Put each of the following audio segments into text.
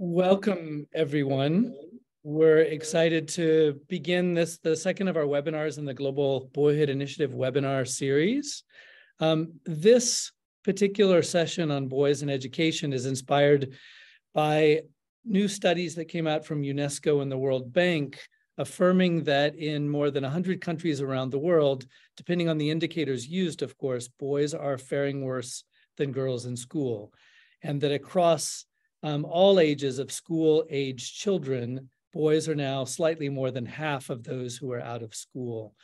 Welcome, everyone. We're excited to begin this, the second of our webinars in the Global Boyhood Initiative webinar series. Um, this particular session on boys and education is inspired by new studies that came out from UNESCO and the World Bank affirming that in more than 100 countries around the world, depending on the indicators used, of course, boys are faring worse than girls in school. And that across um, all ages of school age children, boys are now slightly more than half of those who are out of school.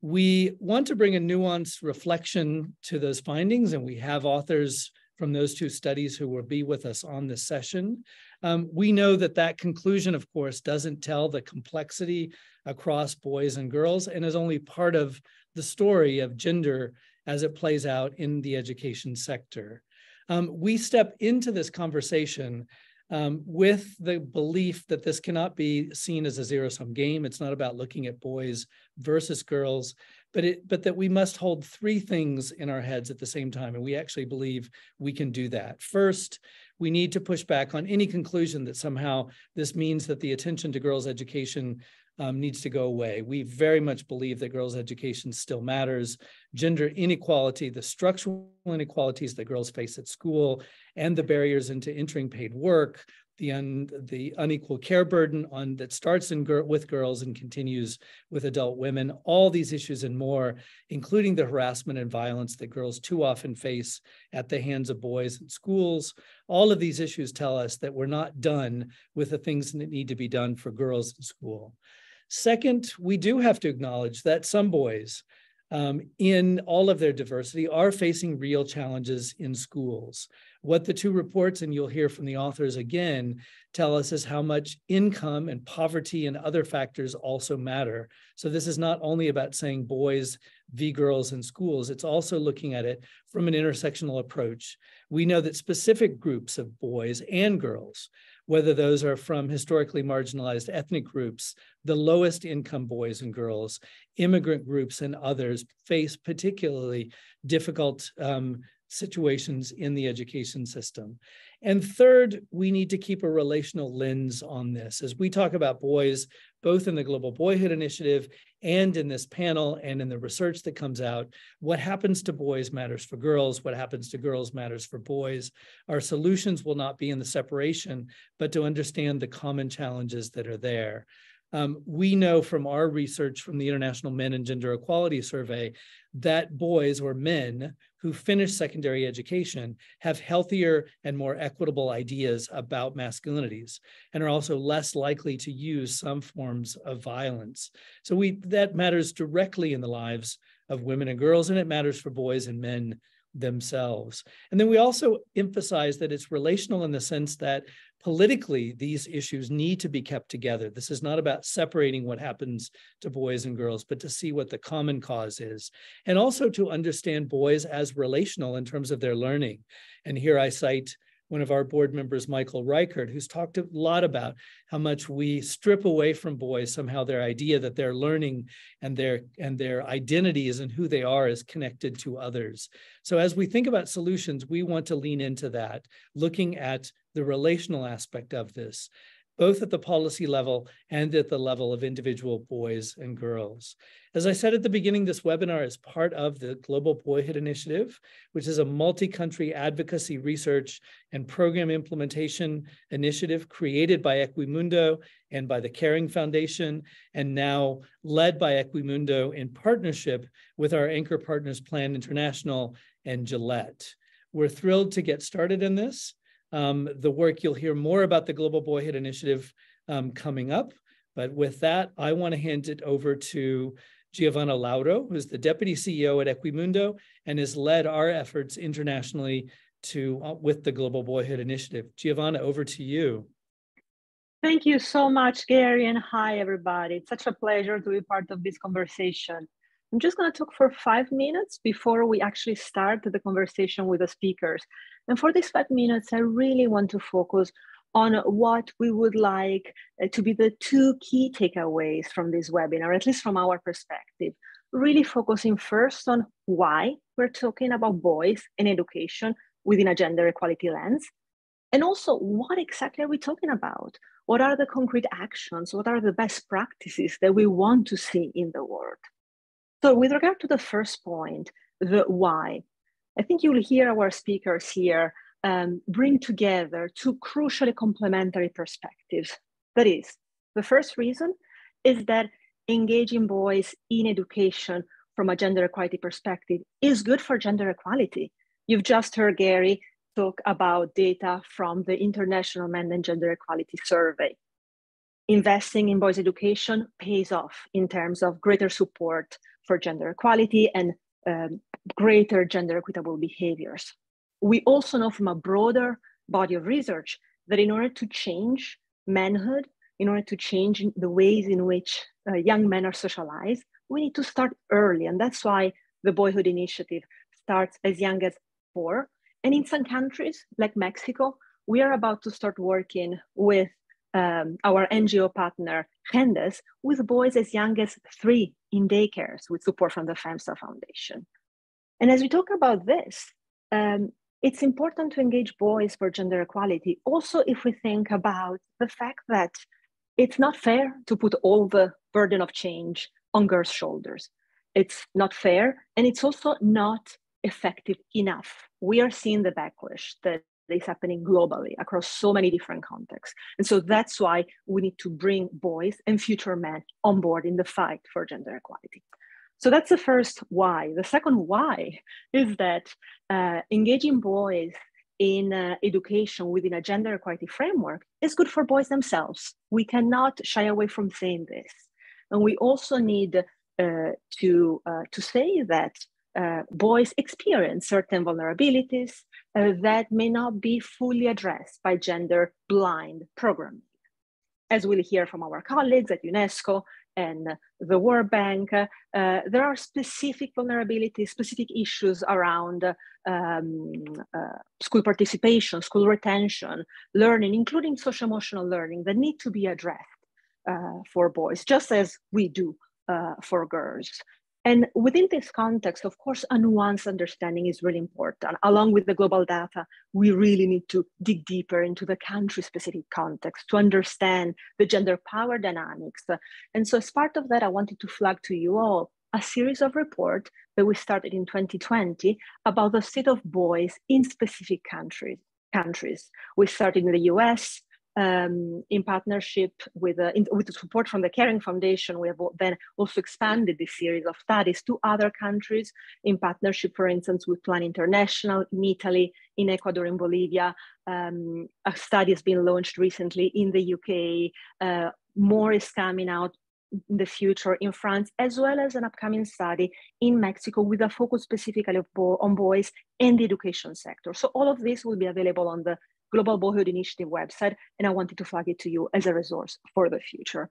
We want to bring a nuanced reflection to those findings, and we have authors from those two studies who will be with us on this session. Um, we know that that conclusion, of course, doesn't tell the complexity across boys and girls and is only part of the story of gender as it plays out in the education sector um, we step into this conversation um, with the belief that this cannot be seen as a zero sum game. It's not about looking at boys versus girls, but it but that we must hold three things in our heads at the same time, and we actually believe we can do that. First, we need to push back on any conclusion that somehow this means that the attention to girls' education um, needs to go away. We very much believe that girls' education still matters. Gender inequality, the structural inequalities that girls face at school, and the barriers into entering paid work, the, un, the unequal care burden on that starts in with girls and continues with adult women, all these issues and more, including the harassment and violence that girls too often face at the hands of boys in schools. All of these issues tell us that we're not done with the things that need to be done for girls in school. Second, we do have to acknowledge that some boys, um, in all of their diversity, are facing real challenges in schools. What the two reports, and you'll hear from the authors again, tell us is how much income and poverty and other factors also matter. So this is not only about saying boys v girls in schools, it's also looking at it from an intersectional approach. We know that specific groups of boys and girls whether those are from historically marginalized ethnic groups, the lowest income boys and girls, immigrant groups, and others face particularly difficult um, situations in the education system. And third, we need to keep a relational lens on this. As we talk about boys, both in the Global Boyhood Initiative and in this panel and in the research that comes out, what happens to boys matters for girls, what happens to girls matters for boys. Our solutions will not be in the separation, but to understand the common challenges that are there. Um, we know from our research from the International Men and Gender Equality Survey that boys or men who finish secondary education have healthier and more equitable ideas about masculinities and are also less likely to use some forms of violence. So we that matters directly in the lives of women and girls, and it matters for boys and men themselves. And then we also emphasize that it's relational in the sense that politically these issues need to be kept together. This is not about separating what happens to boys and girls, but to see what the common cause is. And also to understand boys as relational in terms of their learning. And here I cite one of our board members, Michael Reichert, who's talked a lot about how much we strip away from boys somehow their idea that their learning and their and their identities and who they are is connected to others. So as we think about solutions, we want to lean into that, looking at the relational aspect of this both at the policy level and at the level of individual boys and girls. As I said at the beginning, this webinar is part of the Global Boyhood Initiative, which is a multi-country advocacy research and program implementation initiative created by Equimundo and by the Kering Foundation, and now led by Equimundo in partnership with our anchor partners Plan International and Gillette. We're thrilled to get started in this um, the work. You'll hear more about the Global Boyhood Initiative um, coming up. But with that, I want to hand it over to Giovanna Lauro, who's the Deputy CEO at Equimundo and has led our efforts internationally to uh, with the Global Boyhood Initiative. Giovanna, over to you. Thank you so much, Gary, and hi, everybody. It's such a pleasure to be part of this conversation. I'm just going to talk for five minutes before we actually start the conversation with the speakers. And for these five minutes, I really want to focus on what we would like uh, to be the two key takeaways from this webinar, at least from our perspective. Really focusing first on why we're talking about boys and education within a gender equality lens. And also, what exactly are we talking about? What are the concrete actions? What are the best practices that we want to see in the world? So, with regard to the first point, the why, I think you'll hear our speakers here um, bring together two crucially complementary perspectives. That is, the first reason is that engaging boys in education from a gender equality perspective is good for gender equality. You've just heard Gary talk about data from the International Men and Gender Equality Survey. Investing in boys' education pays off in terms of greater support for gender equality and um, greater gender equitable behaviors. We also know from a broader body of research that in order to change manhood, in order to change the ways in which uh, young men are socialized, we need to start early. And that's why the Boyhood Initiative starts as young as four and in some countries, like Mexico, we are about to start working with um, our NGO partner, Gendes, with boys as young as three in daycares with support from the FEMSA Foundation. And as we talk about this, um, it's important to engage boys for gender equality. Also, if we think about the fact that it's not fair to put all the burden of change on girls' shoulders. It's not fair, and it's also not effective enough. We are seeing the backlash that is happening globally across so many different contexts. And so that's why we need to bring boys and future men on board in the fight for gender equality. So that's the first why. The second why is that uh, engaging boys in uh, education within a gender equality framework is good for boys themselves. We cannot shy away from saying this. And we also need uh, to, uh, to say that uh, boys experience certain vulnerabilities uh, that may not be fully addressed by gender blind programming. As we'll hear from our colleagues at UNESCO and the World Bank, uh, there are specific vulnerabilities, specific issues around um, uh, school participation, school retention, learning, including social emotional learning, that need to be addressed uh, for boys, just as we do for girls. And within this context, of course, a nuanced understanding is really important. Along with the global data, we really need to dig deeper into the country specific context to understand the gender power dynamics. And so, as part of that, I wanted to flag to you all a series of reports that we started in 2020 about the state of boys in specific countries. Countries. We started in the US, um, in partnership with, uh, in, with the support from the Kering Foundation, we have then also expanded this series of studies to other countries in partnership, for instance, with Plan International in Italy, in Ecuador, in Bolivia. Um, a study has been launched recently in the UK. Uh, more is coming out in the future in France, as well as an upcoming study in Mexico with a focus specifically on boys and the education sector. So all of this will be available on the Global Boyhood Initiative website, and I wanted to flag it to you as a resource for the future.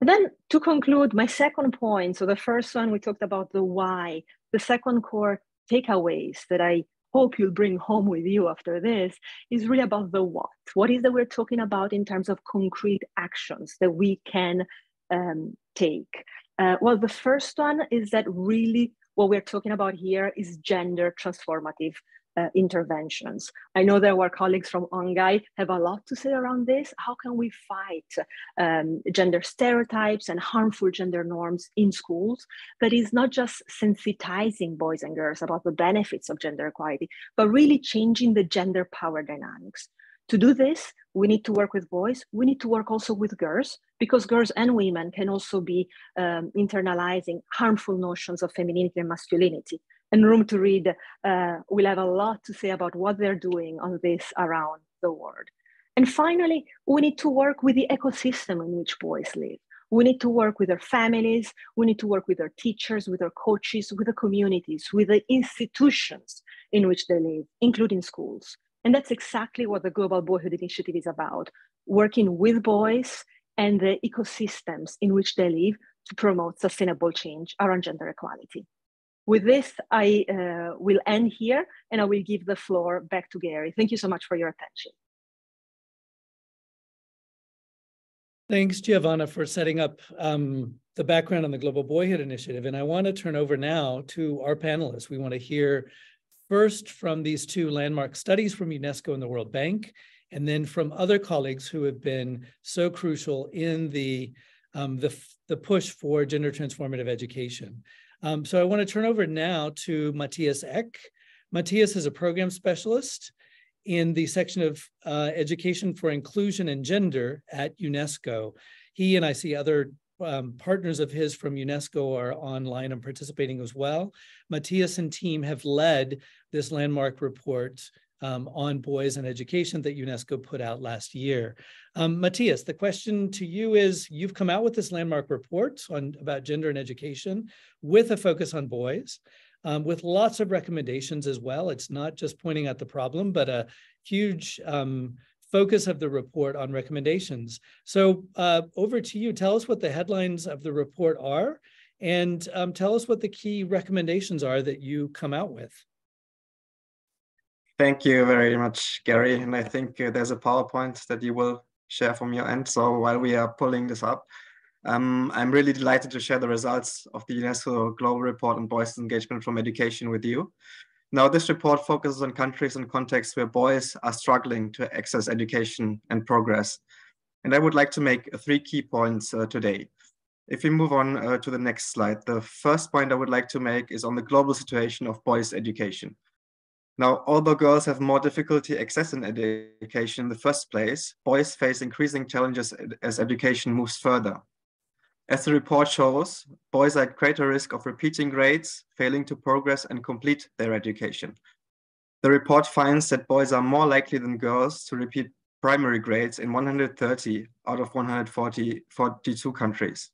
And then to conclude, my second point, so the first one, we talked about the why. The second core takeaways that I hope you'll bring home with you after this is really about the what. What is that we're talking about in terms of concrete actions that we can um, take? Uh, well, the first one is that really what we're talking about here is gender transformative uh, interventions. I know that our colleagues from UNGEI have a lot to say around this. How can we fight um, gender stereotypes and harmful gender norms in schools that is not just sensitizing boys and girls about the benefits of gender equality, but really changing the gender power dynamics. To do this, we need to work with boys. We need to work also with girls because girls and women can also be um, internalizing harmful notions of femininity and masculinity and Room to Read uh, will have a lot to say about what they're doing on this around the world. And finally, we need to work with the ecosystem in which boys live. We need to work with their families. We need to work with their teachers, with their coaches, with the communities, with the institutions in which they live, including schools. And that's exactly what the Global Boyhood Initiative is about working with boys and the ecosystems in which they live to promote sustainable change around gender equality. With this, I uh, will end here and I will give the floor back to Gary. Thank you so much for your attention. Thanks, Giovanna, for setting up um, the background on the Global Boyhood Initiative. And I want to turn over now to our panelists. We want to hear first from these two landmark studies from UNESCO and the World Bank, and then from other colleagues who have been so crucial in the, um, the, the push for gender transformative education. Um, so I want to turn over now to Matthias Eck. Matthias is a program specialist in the section of uh, education for inclusion and gender at UNESCO. He and I see other um, partners of his from UNESCO are online and participating as well. Matthias and team have led this landmark report um, on boys and education that UNESCO put out last year. Um, Matthias, the question to you is, you've come out with this landmark report on about gender and education with a focus on boys um, with lots of recommendations as well. It's not just pointing out the problem, but a huge um, focus of the report on recommendations. So uh, over to you. Tell us what the headlines of the report are and um, tell us what the key recommendations are that you come out with. Thank you very much, Gary. And I think uh, there's a PowerPoint that you will share from your end. So while we are pulling this up, um, I'm really delighted to share the results of the UNESCO Global Report on Boys' Engagement from Education with you. Now, this report focuses on countries and contexts where boys are struggling to access education and progress. And I would like to make three key points uh, today. If we move on uh, to the next slide, the first point I would like to make is on the global situation of boys' education. Now, although girls have more difficulty accessing education in the first place, boys face increasing challenges as education moves further. As the report shows, boys are at greater risk of repeating grades, failing to progress and complete their education. The report finds that boys are more likely than girls to repeat primary grades in 130 out of 140, 42 countries.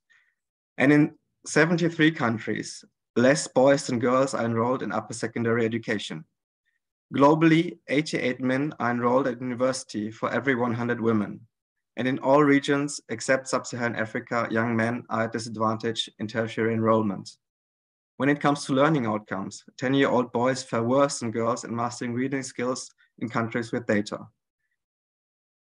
And in 73 countries, less boys than girls are enrolled in upper secondary education. Globally, 88 men are enrolled at university for every 100 women, and in all regions except sub-Saharan Africa, young men are at disadvantage in tertiary enrollment. When it comes to learning outcomes, 10-year-old boys fare worse than girls in mastering reading skills in countries with data.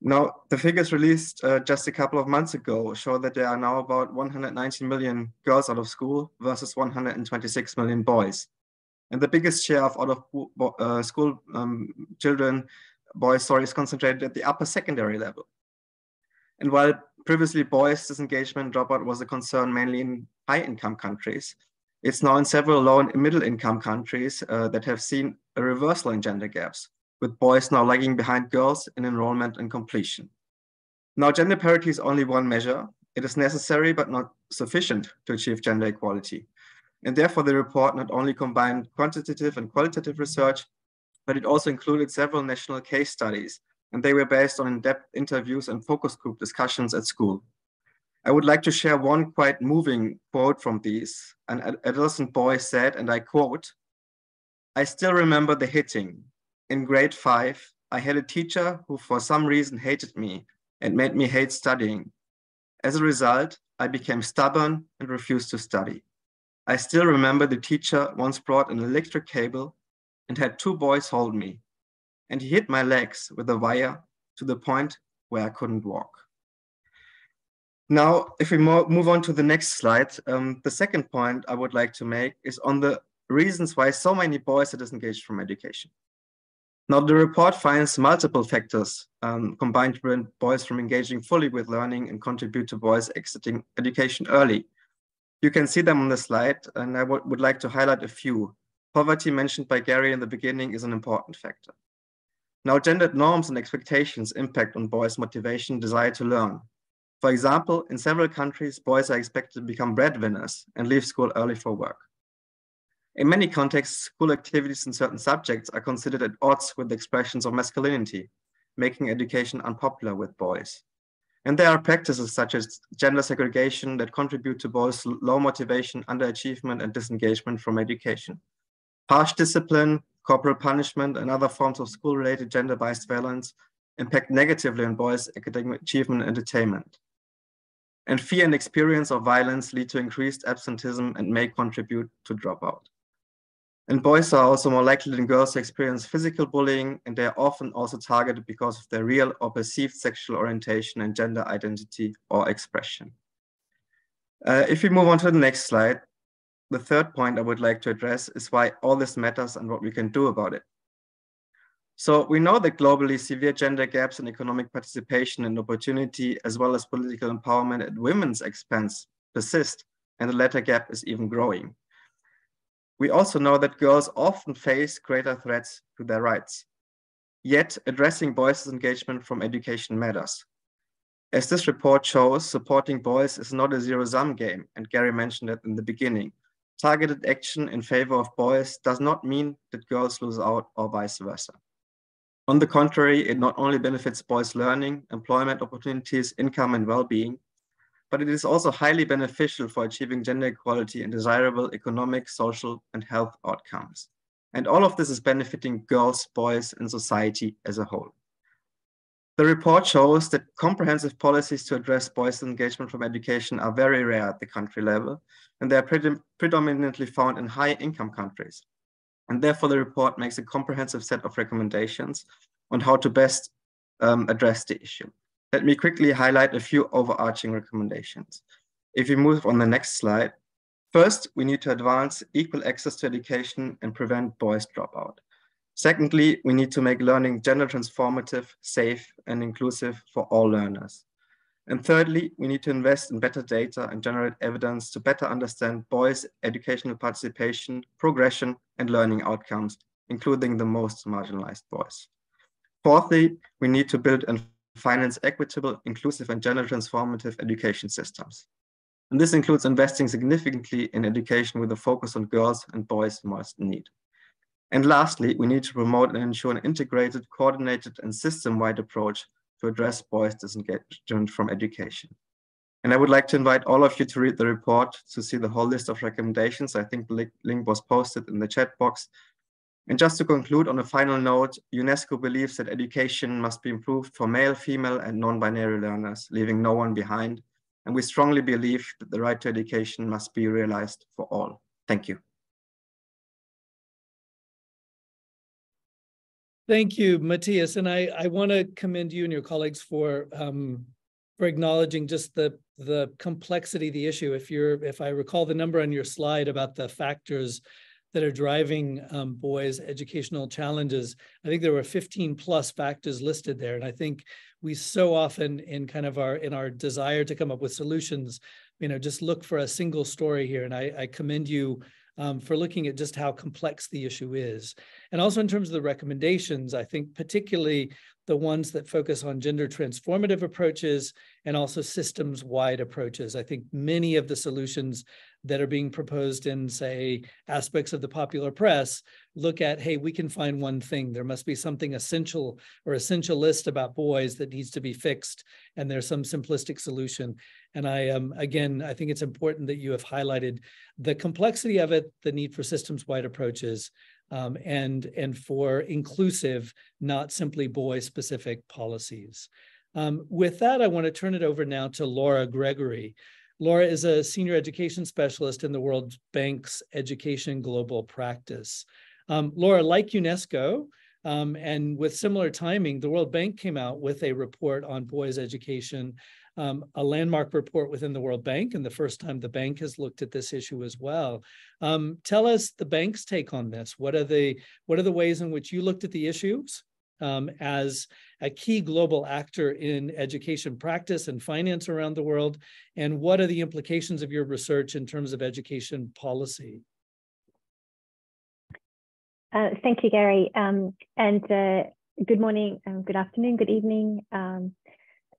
Now, the figures released uh, just a couple of months ago show that there are now about 190 million girls out of school versus 126 million boys. And the biggest share of out of uh, school um, children, boys, sorry, is concentrated at the upper secondary level. And while previously boys' disengagement dropout was a concern mainly in high income countries, it's now in several low and middle income countries uh, that have seen a reversal in gender gaps, with boys now lagging behind girls in enrollment and completion. Now, gender parity is only one measure. It is necessary but not sufficient to achieve gender equality. And therefore, the report not only combined quantitative and qualitative research, but it also included several national case studies and they were based on in-depth interviews and focus group discussions at school. I would like to share one quite moving quote from these. An adolescent boy said, and I quote, I still remember the hitting. In grade five, I had a teacher who for some reason hated me and made me hate studying. As a result, I became stubborn and refused to study. I still remember the teacher once brought an electric cable and had two boys hold me and he hit my legs with a wire to the point where I couldn't walk. Now, if we move on to the next slide, um, the second point I would like to make is on the reasons why so many boys are disengaged from education. Now, the report finds multiple factors um, combined to prevent boys from engaging fully with learning and contribute to boys exiting education early. You can see them on the slide, and I would like to highlight a few. Poverty mentioned by Gary in the beginning is an important factor. Now, gendered norms and expectations impact on boys' motivation, desire to learn. For example, in several countries, boys are expected to become breadwinners and leave school early for work. In many contexts, school activities in certain subjects are considered at odds with expressions of masculinity, making education unpopular with boys. And there are practices such as gender segregation that contribute to boys' low motivation, underachievement, and disengagement from education. Harsh discipline, corporal punishment, and other forms of school-related gender-based violence impact negatively on boys' academic achievement and attainment. And fear and experience of violence lead to increased absenteeism and may contribute to dropout. And boys are also more likely than girls to experience physical bullying, and they are often also targeted because of their real or perceived sexual orientation and gender identity or expression. Uh, if we move on to the next slide, the third point I would like to address is why all this matters and what we can do about it. So we know that globally severe gender gaps in economic participation and opportunity, as well as political empowerment at women's expense persist, and the latter gap is even growing. We also know that girls often face greater threats to their rights. Yet addressing boys' engagement from education matters. As this report shows, supporting boys is not a zero-sum game, and Gary mentioned it in the beginning. Targeted action in favor of boys does not mean that girls lose out or vice versa. On the contrary, it not only benefits boys' learning, employment opportunities, income, and well-being, but it is also highly beneficial for achieving gender equality and desirable economic, social, and health outcomes. And all of this is benefiting girls, boys, and society as a whole. The report shows that comprehensive policies to address boys' engagement from education are very rare at the country level, and they are predominantly found in high-income countries. And therefore, the report makes a comprehensive set of recommendations on how to best um, address the issue. Let me quickly highlight a few overarching recommendations. If we move on the next slide, first, we need to advance equal access to education and prevent boys dropout. Secondly, we need to make learning gender transformative, safe, and inclusive for all learners. And thirdly, we need to invest in better data and generate evidence to better understand boys' educational participation, progression, and learning outcomes, including the most marginalized boys. Fourthly, we need to build and finance equitable, inclusive, and gender transformative education systems. And this includes investing significantly in education with a focus on girls and boys most in need. And lastly, we need to promote and ensure an integrated, coordinated, and system-wide approach to address boys' disengagement from education. And I would like to invite all of you to read the report to see the whole list of recommendations. I think the link was posted in the chat box. And just to conclude on a final note, UNESCO believes that education must be improved for male, female, and non-binary learners, leaving no one behind. And we strongly believe that the right to education must be realized for all. Thank you. Thank you, Matthias. And I, I want to commend you and your colleagues for um, for acknowledging just the the complexity of the issue. If you're if I recall the number on your slide about the factors that are driving um, boys' educational challenges, I think there were 15 plus factors listed there. And I think we so often in kind of our in our desire to come up with solutions, you know, just look for a single story here. And I, I commend you um, for looking at just how complex the issue is. And also in terms of the recommendations, I think particularly the ones that focus on gender transformative approaches and also systems wide approaches. I think many of the solutions that are being proposed in, say, aspects of the popular press look at, hey, we can find one thing. There must be something essential or essentialist about boys that needs to be fixed, and there's some simplistic solution. And I, um, again, I think it's important that you have highlighted the complexity of it, the need for systems wide approaches, um, and, and for inclusive, not simply boy specific policies. Um, with that, I want to turn it over now to Laura Gregory. Laura is a senior education specialist in the World Bank's Education Global Practice. Um, Laura, like UNESCO, um, and with similar timing, the World Bank came out with a report on boys' education um, a landmark report within the World Bank, and the first time the bank has looked at this issue as well. Um, tell us the bank's take on this. What are the what are the ways in which you looked at the issues um, as a key global actor in education practice and finance around the world, and what are the implications of your research in terms of education policy? Uh, thank you, Gary. Um, and uh, good morning, um, good afternoon, good evening. Um,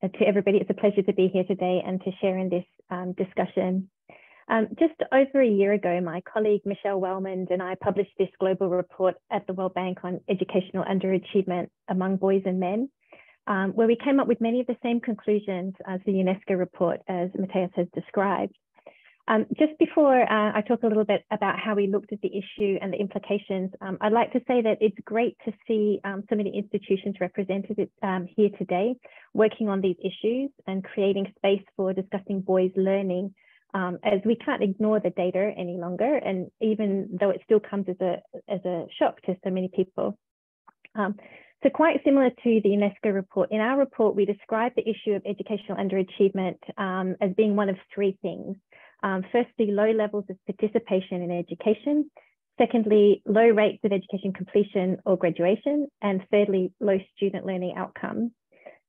uh, to everybody. It's a pleasure to be here today and to share in this um, discussion. Um, just over a year ago, my colleague Michael Welmond and I published this global report at the World Bank on educational underachievement among boys and men, um, where we came up with many of the same conclusions as the UNESCO report, as Matthias has described. Um, just before uh, I talk a little bit about how we looked at the issue and the implications, um, I'd like to say that it's great to see um, so many institutions represented um, here today working on these issues and creating space for discussing boys learning um, as we can't ignore the data any longer and even though it still comes as a, as a shock to so many people. Um, so quite similar to the UNESCO report, in our report, we describe the issue of educational underachievement as being one of three things. Um, firstly, low levels of participation in education. Secondly, low rates of education completion or graduation. And thirdly, low student learning outcomes.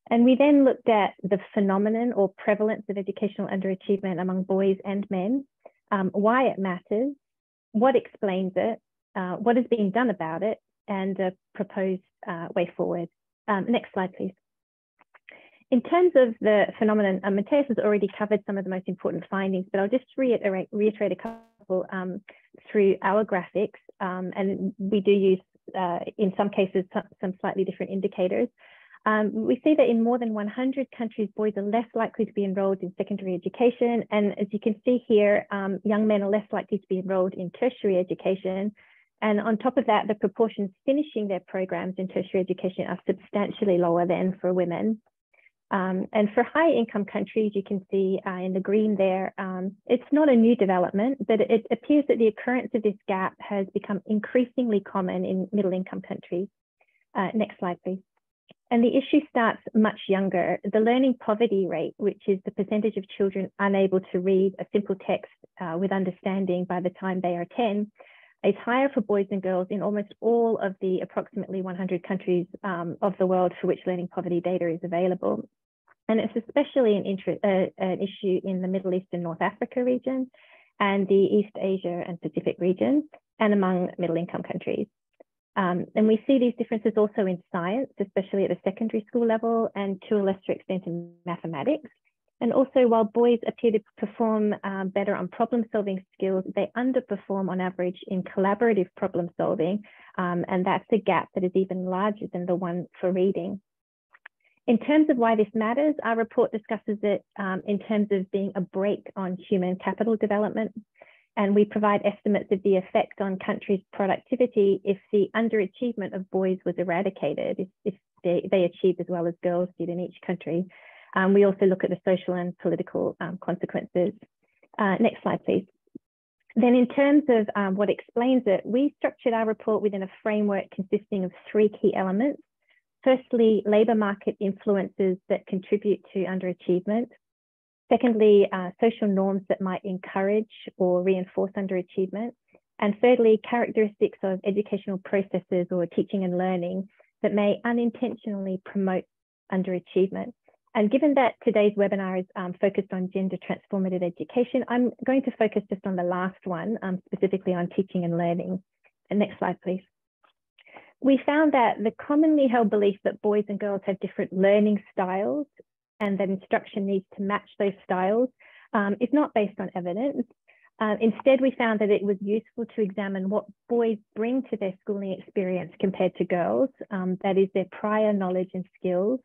And we then looked at the phenomenon or prevalence of educational underachievement among boys and men, um, why it matters, what explains it, uh, what is being done about it, and a proposed uh, way forward. Um, next slide, please. In terms of the phenomenon, um, Matthias has already covered some of the most important findings, but I'll just reiterate, reiterate a couple um, through our graphics. Um, and we do use, uh, in some cases, some slightly different indicators. Um, we see that in more than 100 countries, boys are less likely to be enrolled in secondary education. And as you can see here, um, young men are less likely to be enrolled in tertiary education. And on top of that, the proportions finishing their programs in tertiary education are substantially lower than for women. Um, and for high income countries, you can see uh, in the green there, um, it's not a new development, but it appears that the occurrence of this gap has become increasingly common in middle income countries. Uh, next slide, please. And the issue starts much younger. The learning poverty rate, which is the percentage of children unable to read a simple text uh, with understanding by the time they are 10, is higher for boys and girls in almost all of the approximately 100 countries um, of the world for which learning poverty data is available. And it's especially an, uh, an issue in the Middle East and North Africa region and the East Asia and Pacific region and among middle income countries. Um, and we see these differences also in science, especially at the secondary school level and to a lesser extent in mathematics. And also while boys appear to perform um, better on problem solving skills, they underperform on average in collaborative problem solving. Um, and that's a gap that is even larger than the one for reading. In terms of why this matters, our report discusses it um, in terms of being a break on human capital development. And we provide estimates of the effect on countries' productivity if the underachievement of boys was eradicated, if, if they, they achieved as well as girls did in each country. Um, we also look at the social and political um, consequences. Uh, next slide, please. Then in terms of um, what explains it, we structured our report within a framework consisting of three key elements. Firstly, labour market influences that contribute to underachievement. Secondly, uh, social norms that might encourage or reinforce underachievement. And thirdly, characteristics of educational processes or teaching and learning that may unintentionally promote underachievement. And given that today's webinar is um, focused on gender transformative education, I'm going to focus just on the last one, um, specifically on teaching and learning. And next slide, please. We found that the commonly held belief that boys and girls have different learning styles and that instruction needs to match those styles um, is not based on evidence. Uh, instead, we found that it was useful to examine what boys bring to their schooling experience compared to girls, um, that is their prior knowledge and skills,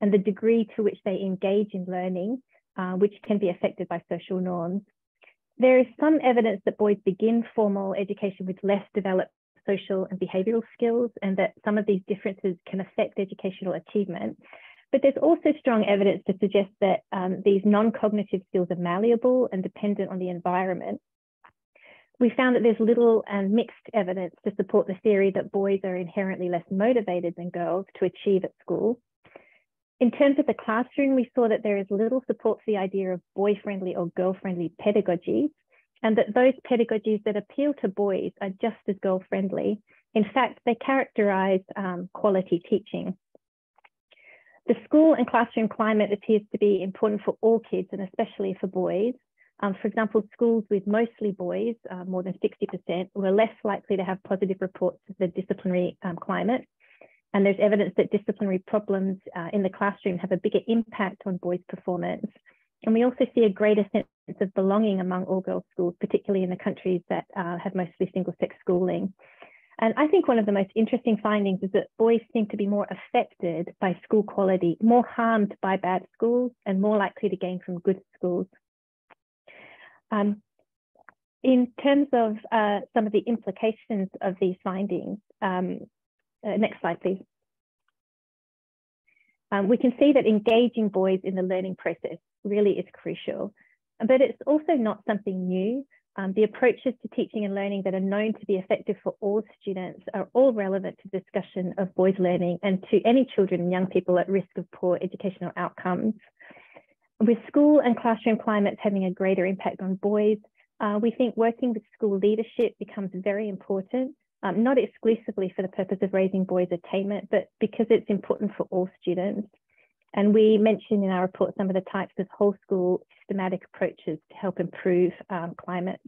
and the degree to which they engage in learning, uh, which can be affected by social norms. There is some evidence that boys begin formal education with less developed social and behavioral skills and that some of these differences can affect educational achievement. But there's also strong evidence to suggest that um, these non-cognitive skills are malleable and dependent on the environment. We found that there's little and mixed evidence to support the theory that boys are inherently less motivated than girls to achieve at school. In terms of the classroom, we saw that there is little support for the idea of boy-friendly or girl-friendly pedagogies, and that those pedagogies that appeal to boys are just as girl friendly. In fact, they characterize um, quality teaching. The school and classroom climate appears to be important for all kids and especially for boys. Um, for example, schools with mostly boys, uh, more than 60%, were less likely to have positive reports of the disciplinary um, climate. And there's evidence that disciplinary problems uh, in the classroom have a bigger impact on boys' performance. And we also see a greater sense of belonging among all girls schools, particularly in the countries that uh, have mostly single sex schooling. And I think one of the most interesting findings is that boys seem to be more affected by school quality, more harmed by bad schools, and more likely to gain from good schools. Um, in terms of uh, some of the implications of these findings, um, uh, next slide, please. Um, we can see that engaging boys in the learning process really is crucial, but it's also not something new. Um, the approaches to teaching and learning that are known to be effective for all students are all relevant to discussion of boys learning and to any children and young people at risk of poor educational outcomes. With school and classroom climates having a greater impact on boys, Uh, we think working with school leadership becomes very important, um, not exclusively for the purpose of raising boys' attainment, but because it's important for all students. And we mentioned in our report some of the types of whole school systematic approaches to help improve um, climate.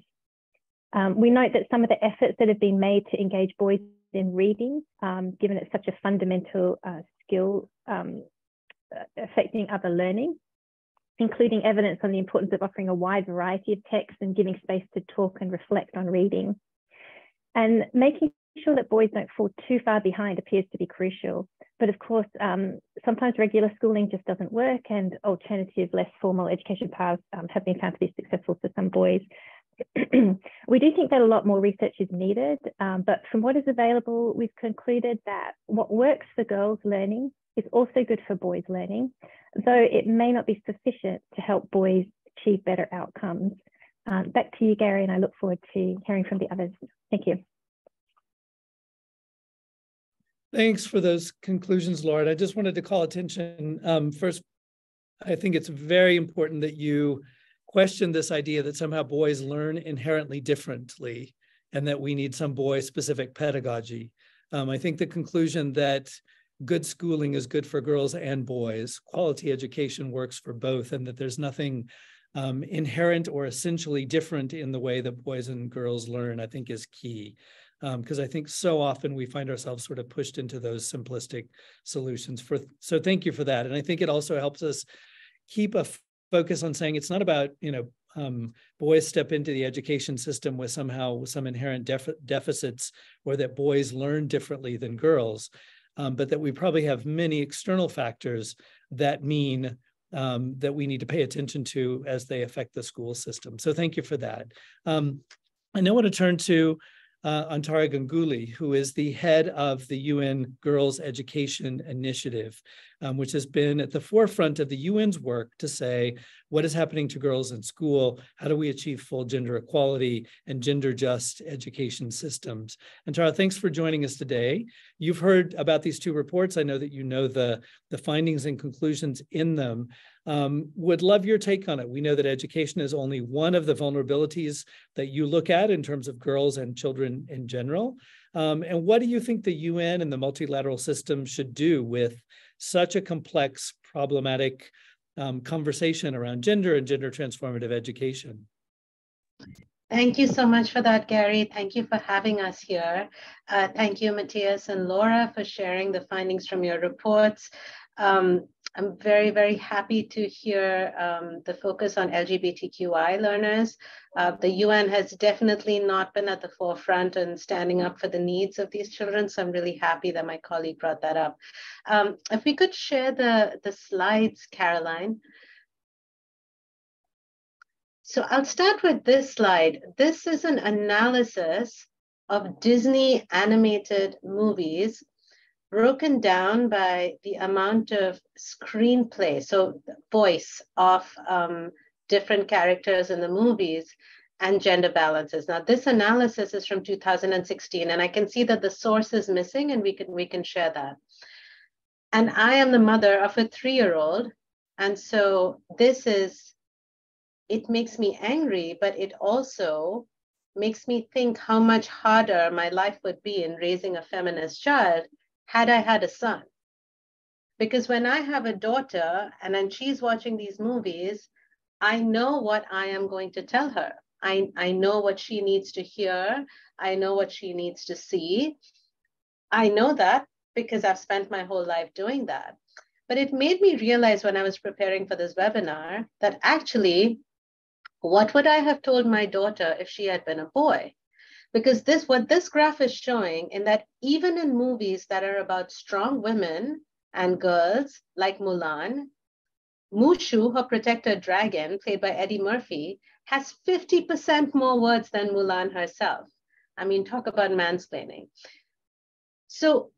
Um, we note that some of the efforts that have been made to engage boys in reading, um, given it's such a fundamental uh, skill um, uh, affecting other learning, including evidence on the importance of offering a wide variety of texts and giving space to talk and reflect on reading. And making sure that boys don't fall too far behind appears to be crucial. But of course, um, sometimes regular schooling just doesn't work and alternative, less formal education paths um, have been found to be successful for some boys. we do think that a lot more research is needed, um, but from what is available, we've concluded that what works for girls learning is also good for boys learning, though it may not be sufficient to help boys achieve better outcomes. Um, back to you, Gary, and I look forward to hearing from the others. Thank you. Thanks for those conclusions, Laura. I just wanted to call attention. Um, first, I think it's very important that you question this idea that somehow boys learn inherently differently and that we need some boy specific pedagogy. Um, I think the conclusion that good schooling is good for girls and boys, quality education works for both, and that there's nothing um, inherent or essentially different in the way that boys and girls learn, I think is key because um, I think so often we find ourselves sort of pushed into those simplistic solutions. For so, thank you for that, and I think it also helps us keep a focus on saying it's not about you know um, boys step into the education system with somehow with some inherent def deficits or that boys learn differently than girls, um, but that we probably have many external factors that mean um, that we need to pay attention to as they affect the school system. So thank you for that. Um, I now want to turn to uh, Antara Ganguly, who is the head of the UN Girls Education Initiative, um, which has been at the forefront of the UN's work to say what is happening to girls in school, how do we achieve full gender equality and gender just education systems. Antara, thanks for joining us today. You've heard about these two reports. I know that you know the, the findings and conclusions in them. Um, would love your take on it. We know that education is only one of the vulnerabilities that you look at in terms of girls and children in general. Um, and what do you think the UN and the multilateral system should do with such a complex, problematic um, conversation around gender and gender transformative education? Thank you so much for that, Gary. Thank you for having us here. Uh, thank you, Matthias and Laura, for sharing the findings from your reports. Um, I'm very, very happy to hear um, the focus on LGBTQI learners. Uh, the UN has definitely not been at the forefront and standing up for the needs of these children, so I'm really happy that my colleague brought that up. Um, if we could share the, the slides, Caroline. So I'll start with this slide. This is an analysis of Disney animated movies broken down by the amount of screenplay, so voice of um, different characters in the movies and gender balances. Now, this analysis is from 2016, and I can see that the source is missing, and we can we can share that. And I am the mother of a three-year-old, and so this is. It makes me angry, but it also makes me think how much harder my life would be in raising a feminist child had I had a son. Because when I have a daughter and then she's watching these movies, I know what I am going to tell her. I, I know what she needs to hear. I know what she needs to see. I know that because I've spent my whole life doing that. But it made me realize when I was preparing for this webinar that actually, what would I have told my daughter if she had been a boy? because this what this graph is showing in that even in movies that are about strong women and girls like Mulan, Mushu, her protector dragon, played by Eddie Murphy, has 50% more words than Mulan herself. I mean, talk about mansplaining. So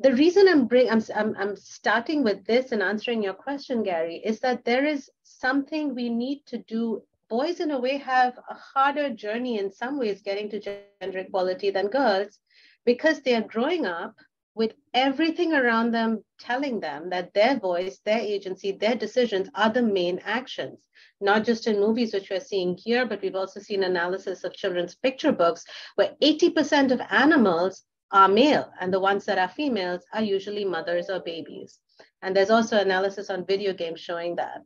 the reason I'm bring I'm, I'm, I'm starting with this and answering your question, Gary, is that there is something we need to do boys in a way have a harder journey in some ways getting to gender equality than girls because they are growing up with everything around them telling them that their voice, their agency, their decisions are the main actions. Not just in movies, which we're seeing here, but we've also seen analysis of children's picture books where 80% of animals are male and the ones that are females are usually mothers or babies. And there's also analysis on video games showing that.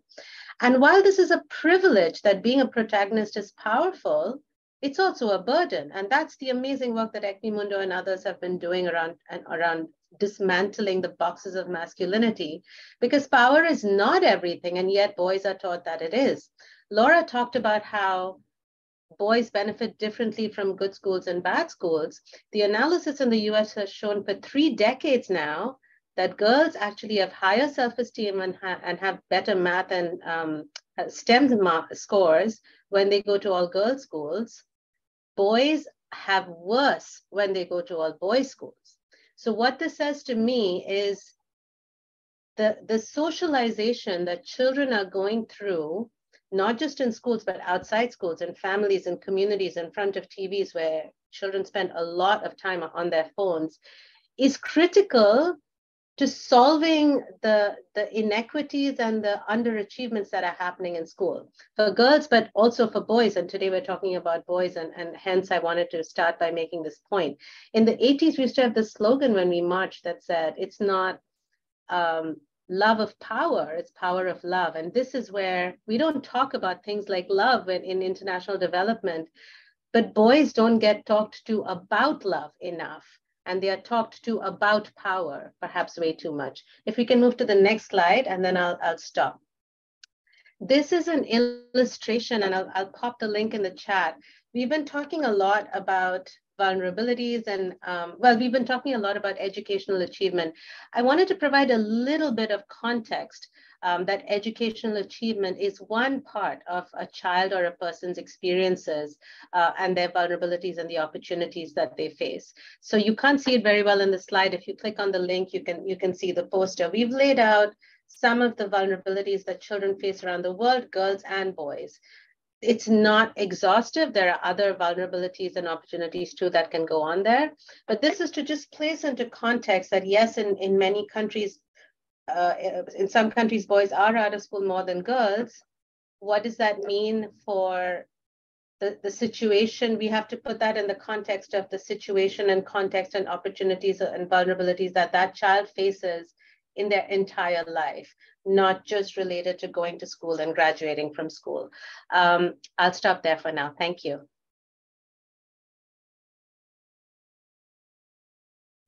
And while this is a privilege that being a protagonist is powerful, it's also a burden. And that's the amazing work that Equimundo and others have been doing around, and around dismantling the boxes of masculinity because power is not everything, and yet boys are taught that it is. Laura talked about how boys benefit differently from good schools and bad schools. The analysis in the US has shown for three decades now that girls actually have higher self-esteem and, ha and have better math and um, STEM scores when they go to all girls schools boys have worse when they go to all boys schools. So what this says to me is the, the socialization that children are going through, not just in schools, but outside schools, and families and communities, in front of TVs where children spend a lot of time on their phones, is critical to solving the, the inequities and the underachievements that are happening in school for girls, but also for boys. And today we're talking about boys, and, and hence I wanted to start by making this point. In the 80s, we used to have this slogan when we marched that said, it's not um, love of power, it's power of love. And this is where we don't talk about things like love in, in international development, but boys don't get talked to about love enough and they are talked to about power, perhaps way too much. If we can move to the next slide, and then I'll, I'll stop. This is an illustration, and I'll, I'll pop the link in the chat. We've been talking a lot about vulnerabilities and um, well, we've been talking a lot about educational achievement. I wanted to provide a little bit of context um, that educational achievement is one part of a child or a person's experiences uh, and their vulnerabilities and the opportunities that they face. So you can't see it very well in the slide. If you click on the link, you can, you can see the poster. We've laid out some of the vulnerabilities that children face around the world, girls and boys it's not exhaustive. There are other vulnerabilities and opportunities too that can go on there. But this is to just place into context that yes, in, in many countries, uh, in some countries, boys are out of school more than girls. What does that mean for the, the situation? We have to put that in the context of the situation and context and opportunities and vulnerabilities that that child faces in their entire life, not just related to going to school and graduating from school. Um, I'll stop there for now. Thank you.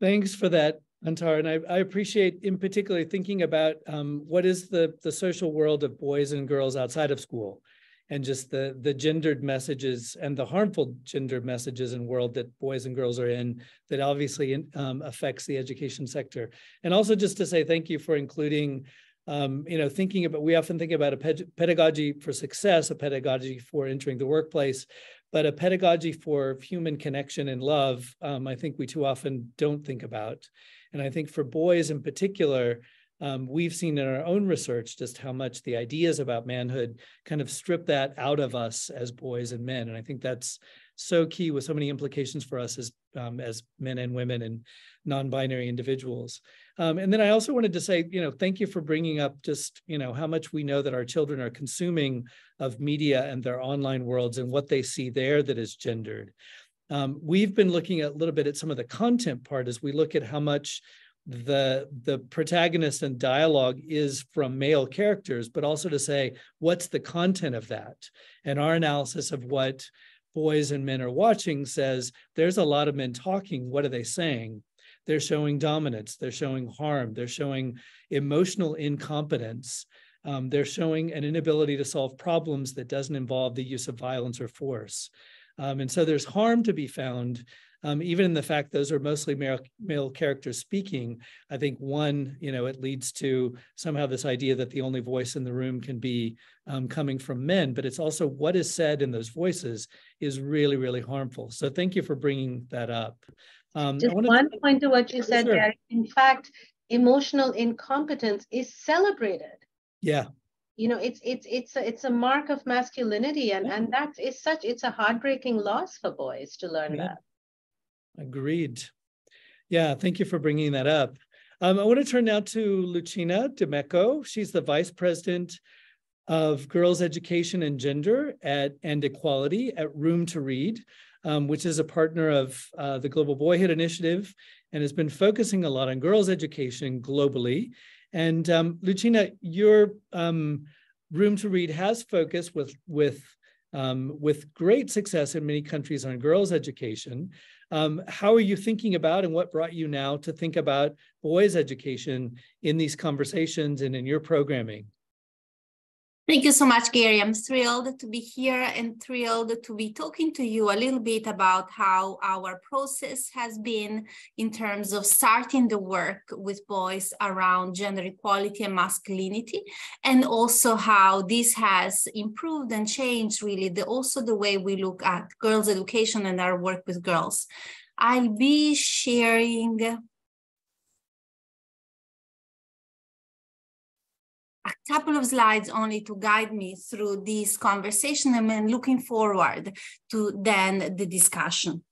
Thanks for that, Antara, and I, I, appreciate in particular thinking about um, what is the, the social world of boys and girls outside of school and just the, the gendered messages and the harmful gendered messages and world that boys and girls are in that obviously um, affects the education sector. And also just to say thank you for including um, you know, thinking about, we often think about a pedagogy for success, a pedagogy for entering the workplace, but a pedagogy for human connection and love, um, I think we too often don't think about. And I think for boys in particular, um, we've seen in our own research just how much the ideas about manhood kind of strip that out of us as boys and men. And I think that's so key with so many implications for us as um, as men and women and non-binary individuals. Um, and then I also wanted to say, you know, thank you for bringing up just, you know, how much we know that our children are consuming of media and their online worlds and what they see there that is gendered. Um, we've been looking a little bit at some of the content part as we look at how much the the protagonist and dialogue is from male characters but also to say what's the content of that? And our analysis of what boys and men are watching says there's a lot of men talking. What are they saying? They're showing dominance. They're showing harm. They're showing emotional incompetence. Um, they're showing an inability to solve problems that doesn't involve the use of violence or force. Um, and so there's harm to be found um, even in the fact those are mostly male, male characters speaking, I think one, you know, it leads to somehow this idea that the only voice in the room can be um, coming from men, but it's also what is said in those voices is really, really harmful. So thank you for bringing that up. Um, Just one to... point to what you said, Gary. In fact, emotional incompetence is celebrated. Yeah, you know it's it's it's a, it's a mark of masculinity and and that is such it's a heartbreaking loss for boys to learn yeah. that Agreed. Yeah, thank you for bringing that up. Um, I want to turn now to Lucina Di Meco. She's the Vice President of Girls Education and Gender at, and Equality at Room to Read, um, which is a partner of uh, the Global Boyhood Initiative and has been focusing a lot on girls' education globally. And um, Lucina, your um, Room to Read has focused with, with, um, with great success in many countries on girls' education. Um, how are you thinking about and what brought you now to think about boys' education in these conversations and in your programming? Thank you so much, Gary. I'm thrilled to be here and thrilled to be talking to you a little bit about how our process has been in terms of starting the work with boys around gender equality and masculinity, and also how this has improved and changed really the, also the way we look at girls' education and our work with girls. I'll be sharing a couple of slides only to guide me through this conversation and I'm looking forward to then the discussion.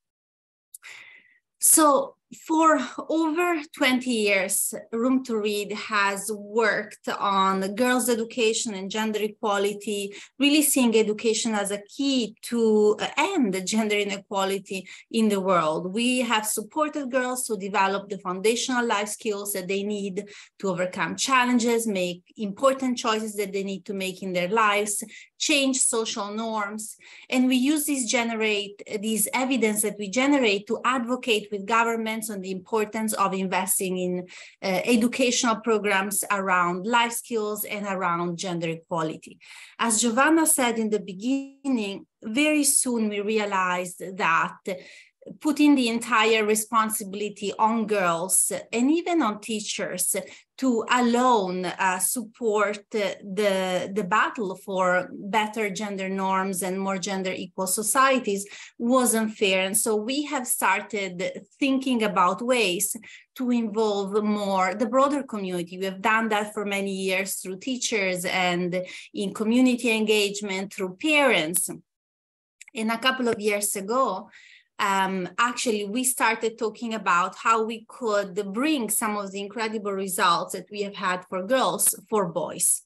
So for over 20 years, Room to Read has worked on girls' education and gender equality, really seeing education as a key to uh, end gender inequality in the world. We have supported girls to develop the foundational life skills that they need to overcome challenges, make important choices that they need to make in their lives, change social norms. And we use these generate, these evidence that we generate to advocate with governments on the importance of investing in uh, educational programs around life skills and around gender equality. As Giovanna said in the beginning, very soon we realized that putting the entire responsibility on girls and even on teachers to alone uh, support the, the battle for better gender norms and more gender equal societies was unfair. And so we have started thinking about ways to involve more the broader community. We have done that for many years through teachers and in community engagement through parents. And a couple of years ago, um, actually we started talking about how we could bring some of the incredible results that we have had for girls for boys.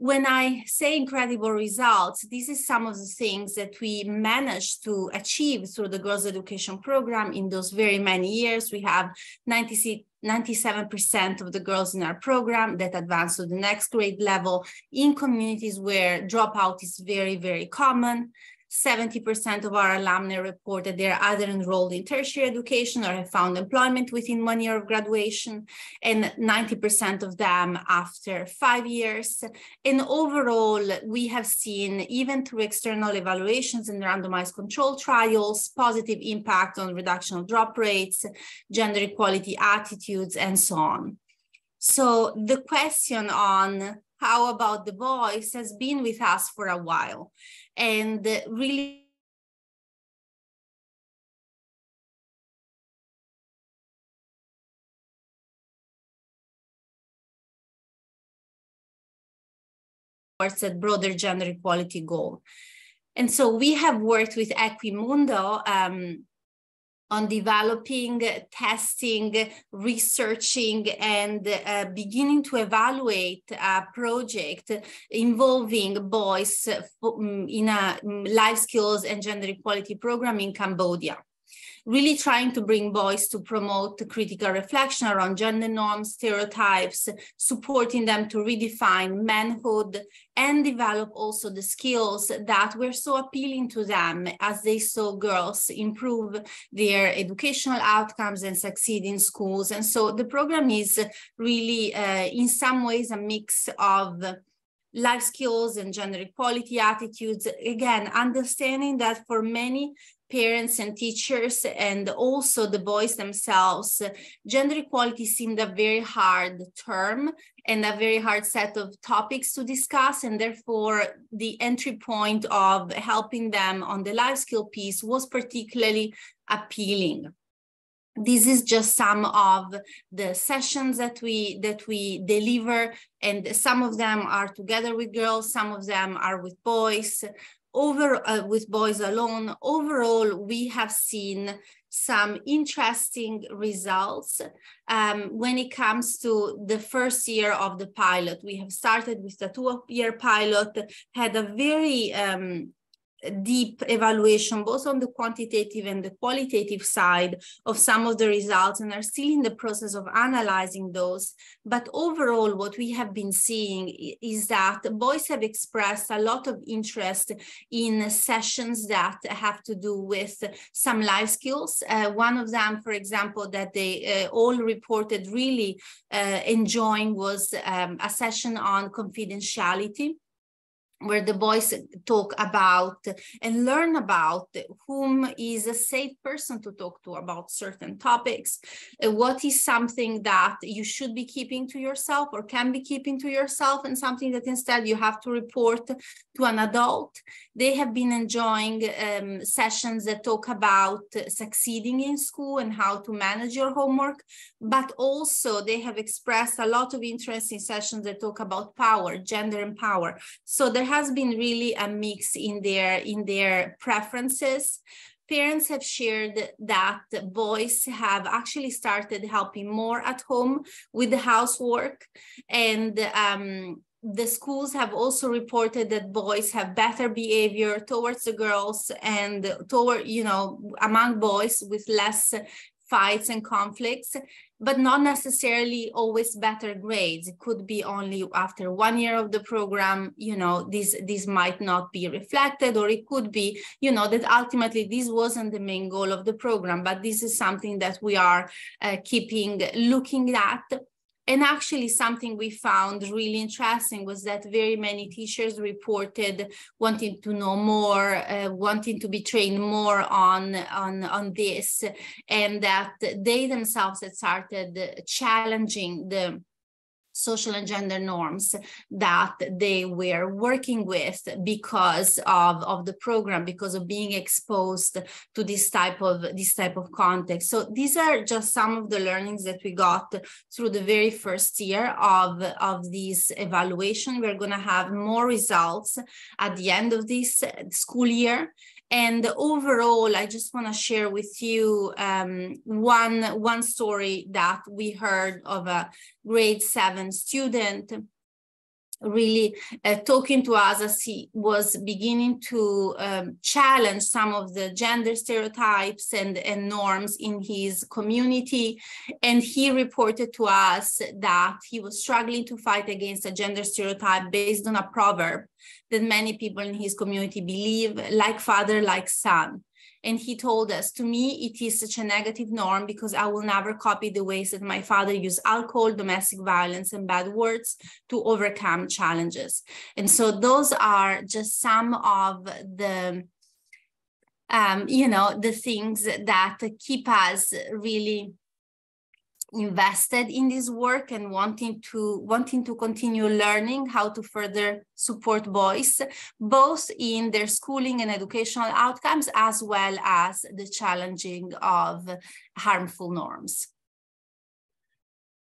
When I say incredible results, this is some of the things that we managed to achieve through the girls education program in those very many years. We have 96 97% of the girls in our program that advance to the next grade level in communities where dropout is very, very common. 70% of our alumni reported they're either enrolled in tertiary education or have found employment within one year of graduation, and 90% of them after five years. And overall, we have seen, even through external evaluations and randomized control trials, positive impact on reduction of drop rates, gender equality attitudes, and so on. So the question on how about the boys has been with us for a while and really towards that broader gender equality goal. And so we have worked with Equimundo um, on developing, testing, researching, and uh, beginning to evaluate a project involving boys mm, in a mm, life skills and gender equality program in Cambodia really trying to bring boys to promote critical reflection around gender norms, stereotypes, supporting them to redefine manhood and develop also the skills that were so appealing to them as they saw girls improve their educational outcomes and succeed in schools. And so the program is really, uh, in some ways, a mix of life skills and gender equality attitudes. Again, understanding that for many parents and teachers and also the boys themselves, gender equality seemed a very hard term and a very hard set of topics to discuss. And therefore, the entry point of helping them on the life skill piece was particularly appealing this is just some of the sessions that we that we deliver and some of them are together with girls some of them are with boys over uh, with boys alone overall we have seen some interesting results um, when it comes to the first year of the pilot. We have started with the two-year pilot, had a very um, deep evaluation, both on the quantitative and the qualitative side of some of the results and are still in the process of analyzing those. But overall, what we have been seeing is that boys have expressed a lot of interest in sessions that have to do with some life skills. Uh, one of them, for example, that they uh, all reported really uh, enjoying was um, a session on confidentiality where the boys talk about and learn about whom is a safe person to talk to about certain topics. Uh, what is something that you should be keeping to yourself or can be keeping to yourself and something that instead you have to report to an adult. They have been enjoying um, sessions that talk about succeeding in school and how to manage your homework but also they have expressed a lot of interest in sessions that talk about power gender and power. So there has been really a mix in their in their preferences. Parents have shared that boys have actually started helping more at home with the housework. And um, the schools have also reported that boys have better behavior towards the girls and toward you know among boys with less fights and conflicts but not necessarily always better grades. It could be only after one year of the program, you know, this, this might not be reflected, or it could be, you know, that ultimately this wasn't the main goal of the program, but this is something that we are uh, keeping looking at and actually something we found really interesting was that very many teachers reported wanting to know more, uh, wanting to be trained more on, on, on this, and that they themselves had started challenging the social and gender norms that they were working with because of, of the program, because of being exposed to this type of this type of context. So these are just some of the learnings that we got through the very first year of, of this evaluation. We're going to have more results at the end of this school year. And overall, I just want to share with you um, one, one story that we heard of a grade seven student really uh, talking to us as he was beginning to um, challenge some of the gender stereotypes and, and norms in his community. And he reported to us that he was struggling to fight against a gender stereotype based on a proverb that many people in his community believe, like father, like son. And he told us, to me, it is such a negative norm because I will never copy the ways that my father used alcohol, domestic violence, and bad words to overcome challenges. And so those are just some of the um, you know, the things that keep us really invested in this work and wanting to wanting to continue learning how to further support boys both in their schooling and educational outcomes as well as the challenging of harmful norms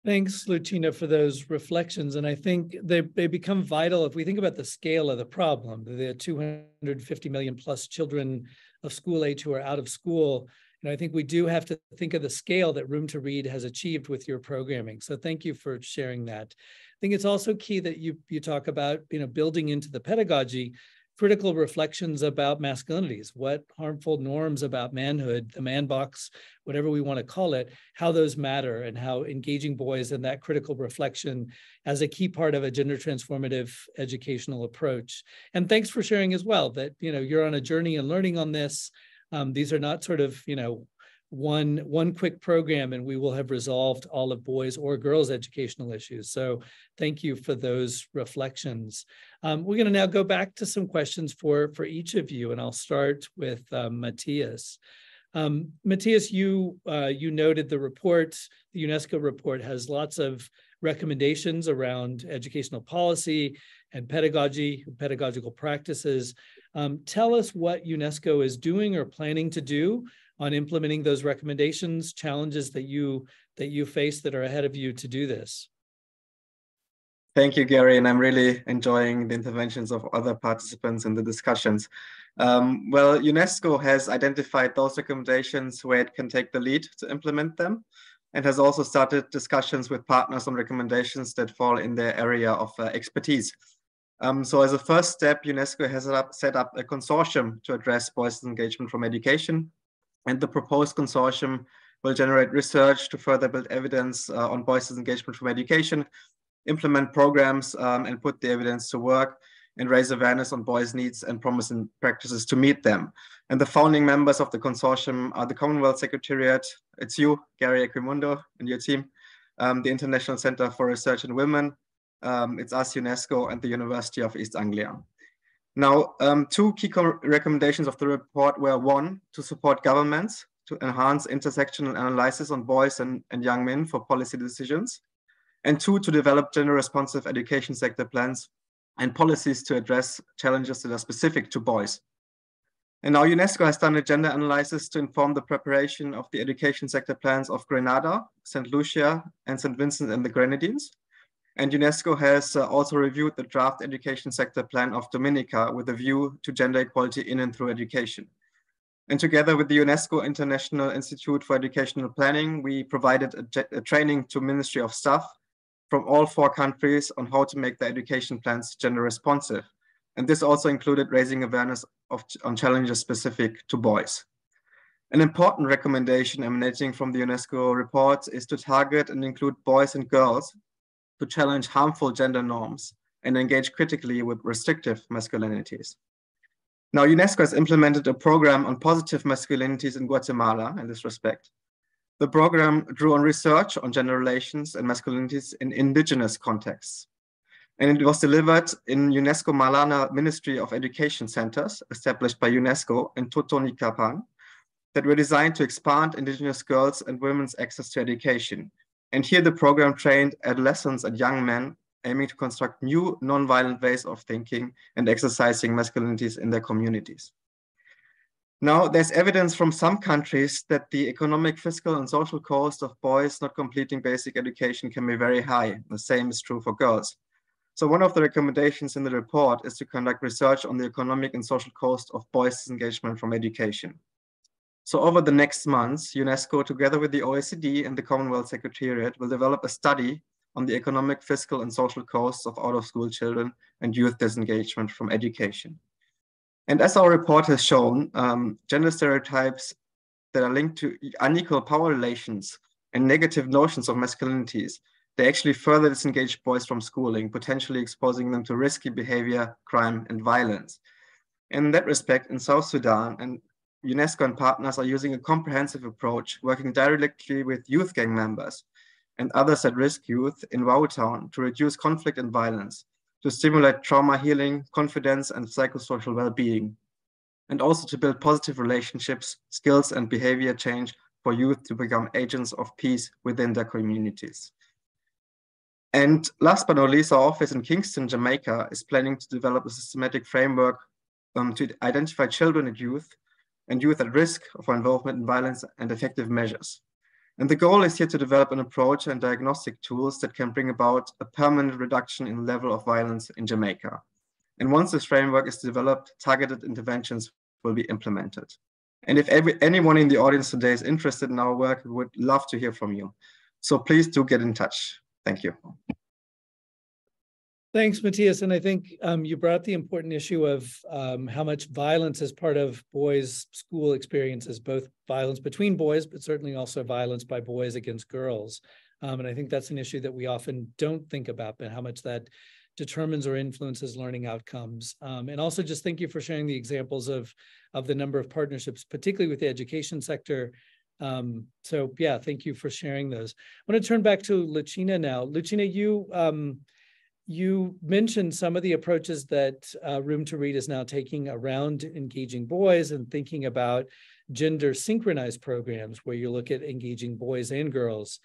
Thanks, Lucina, for those reflections. And I think they, they become vital if we think about the scale of the problem, the 250 million plus children of school age who are out of school and I think we do have to think of the scale that Room to Read has achieved with your programming. So thank you for sharing that. I think it's also key that you you talk about you know building into the pedagogy critical reflections about masculinities, what harmful norms about manhood, the man box, whatever we want to call it, how those matter and how engaging boys in that critical reflection as a key part of a gender transformative educational approach. And thanks for sharing as well that you know you're on a journey and learning on this. Um, these are not sort of, you know, one one quick program and we will have resolved all of boys or girls educational issues. So thank you for those reflections. Um, we're going to now go back to some questions for for each of you and i'll start with um, matthias. Um, matthias you uh, you noted the report the unesco report has lots of recommendations around educational policy and pedagogy pedagogical practices um, tell us what UNESCO is doing or planning to do on implementing those recommendations, challenges that you that you face that are ahead of you to do this. Thank you, Gary, and I'm really enjoying the interventions of other participants in the discussions. Um, well, UNESCO has identified those recommendations where it can take the lead to implement them and has also started discussions with partners on recommendations that fall in their area of uh, expertise. Um, so as a first step, UNESCO has set up, set up a consortium to address boys' engagement from education. And the proposed consortium will generate research to further build evidence uh, on boys' engagement from education, implement programs um, and put the evidence to work, and raise awareness on boys' needs and promising practices to meet them. And the founding members of the consortium are the Commonwealth Secretariat, it's you, Gary Equimundo, and your team, um, the International Center for Research in Women, um, it's us, UNESCO, and the University of East Anglia. Now, um, two key recommendations of the report were one, to support governments to enhance intersectional analysis on boys and, and young men for policy decisions, and two, to develop gender responsive education sector plans and policies to address challenges that are specific to boys. And now UNESCO has done a gender analysis to inform the preparation of the education sector plans of Grenada, St. Lucia, and St. Vincent and the Grenadines. And UNESCO has uh, also reviewed the draft education sector plan of Dominica with a view to gender equality in and through education. And together with the UNESCO International Institute for Educational Planning, we provided a, a training to Ministry of Staff from all four countries on how to make the education plans gender responsive. And this also included raising awareness of, on challenges specific to boys. An important recommendation emanating from the UNESCO report is to target and include boys and girls to challenge harmful gender norms and engage critically with restrictive masculinities. Now, UNESCO has implemented a program on positive masculinities in Guatemala in this respect. The program drew on research on gender relations and masculinities in indigenous contexts. And it was delivered in UNESCO Malala Ministry of Education Centers, established by UNESCO in Totonicapán, that were designed to expand indigenous girls and women's access to education and here the program trained adolescents and young men aiming to construct new nonviolent ways of thinking and exercising masculinities in their communities. Now, there's evidence from some countries that the economic, fiscal, and social cost of boys not completing basic education can be very high. The same is true for girls. So one of the recommendations in the report is to conduct research on the economic and social cost of boys' engagement from education. So over the next months, UNESCO, together with the OECD and the Commonwealth Secretariat, will develop a study on the economic, fiscal, and social costs of out-of-school children and youth disengagement from education. And as our report has shown, um, gender stereotypes that are linked to unequal power relations and negative notions of masculinities, they actually further disengage boys from schooling, potentially exposing them to risky behavior, crime, and violence. In that respect, in South Sudan and UNESCO and partners are using a comprehensive approach, working directly with youth gang members and others at risk youth in Wau town to reduce conflict and violence, to stimulate trauma healing, confidence, and psychosocial well-being, and also to build positive relationships, skills, and behavior change for youth to become agents of peace within their communities. And last but not least, our office in Kingston, Jamaica is planning to develop a systematic framework um, to identify children and youth and youth at risk of involvement in violence and effective measures. And the goal is here to develop an approach and diagnostic tools that can bring about a permanent reduction in level of violence in Jamaica. And once this framework is developed, targeted interventions will be implemented. And if every, anyone in the audience today is interested in our work, we would love to hear from you. So please do get in touch. Thank you. Thanks, Matthias. And I think um, you brought the important issue of um, how much violence is part of boys' school experiences, both violence between boys, but certainly also violence by boys against girls. Um, and I think that's an issue that we often don't think about, but how much that determines or influences learning outcomes. Um, and also just thank you for sharing the examples of, of the number of partnerships, particularly with the education sector. Um, so yeah, thank you for sharing those. I want to turn back to Lucina now. Lucina, you, um, you mentioned some of the approaches that uh, Room to Read is now taking around engaging boys and thinking about gender synchronized programs where you look at engaging boys and girls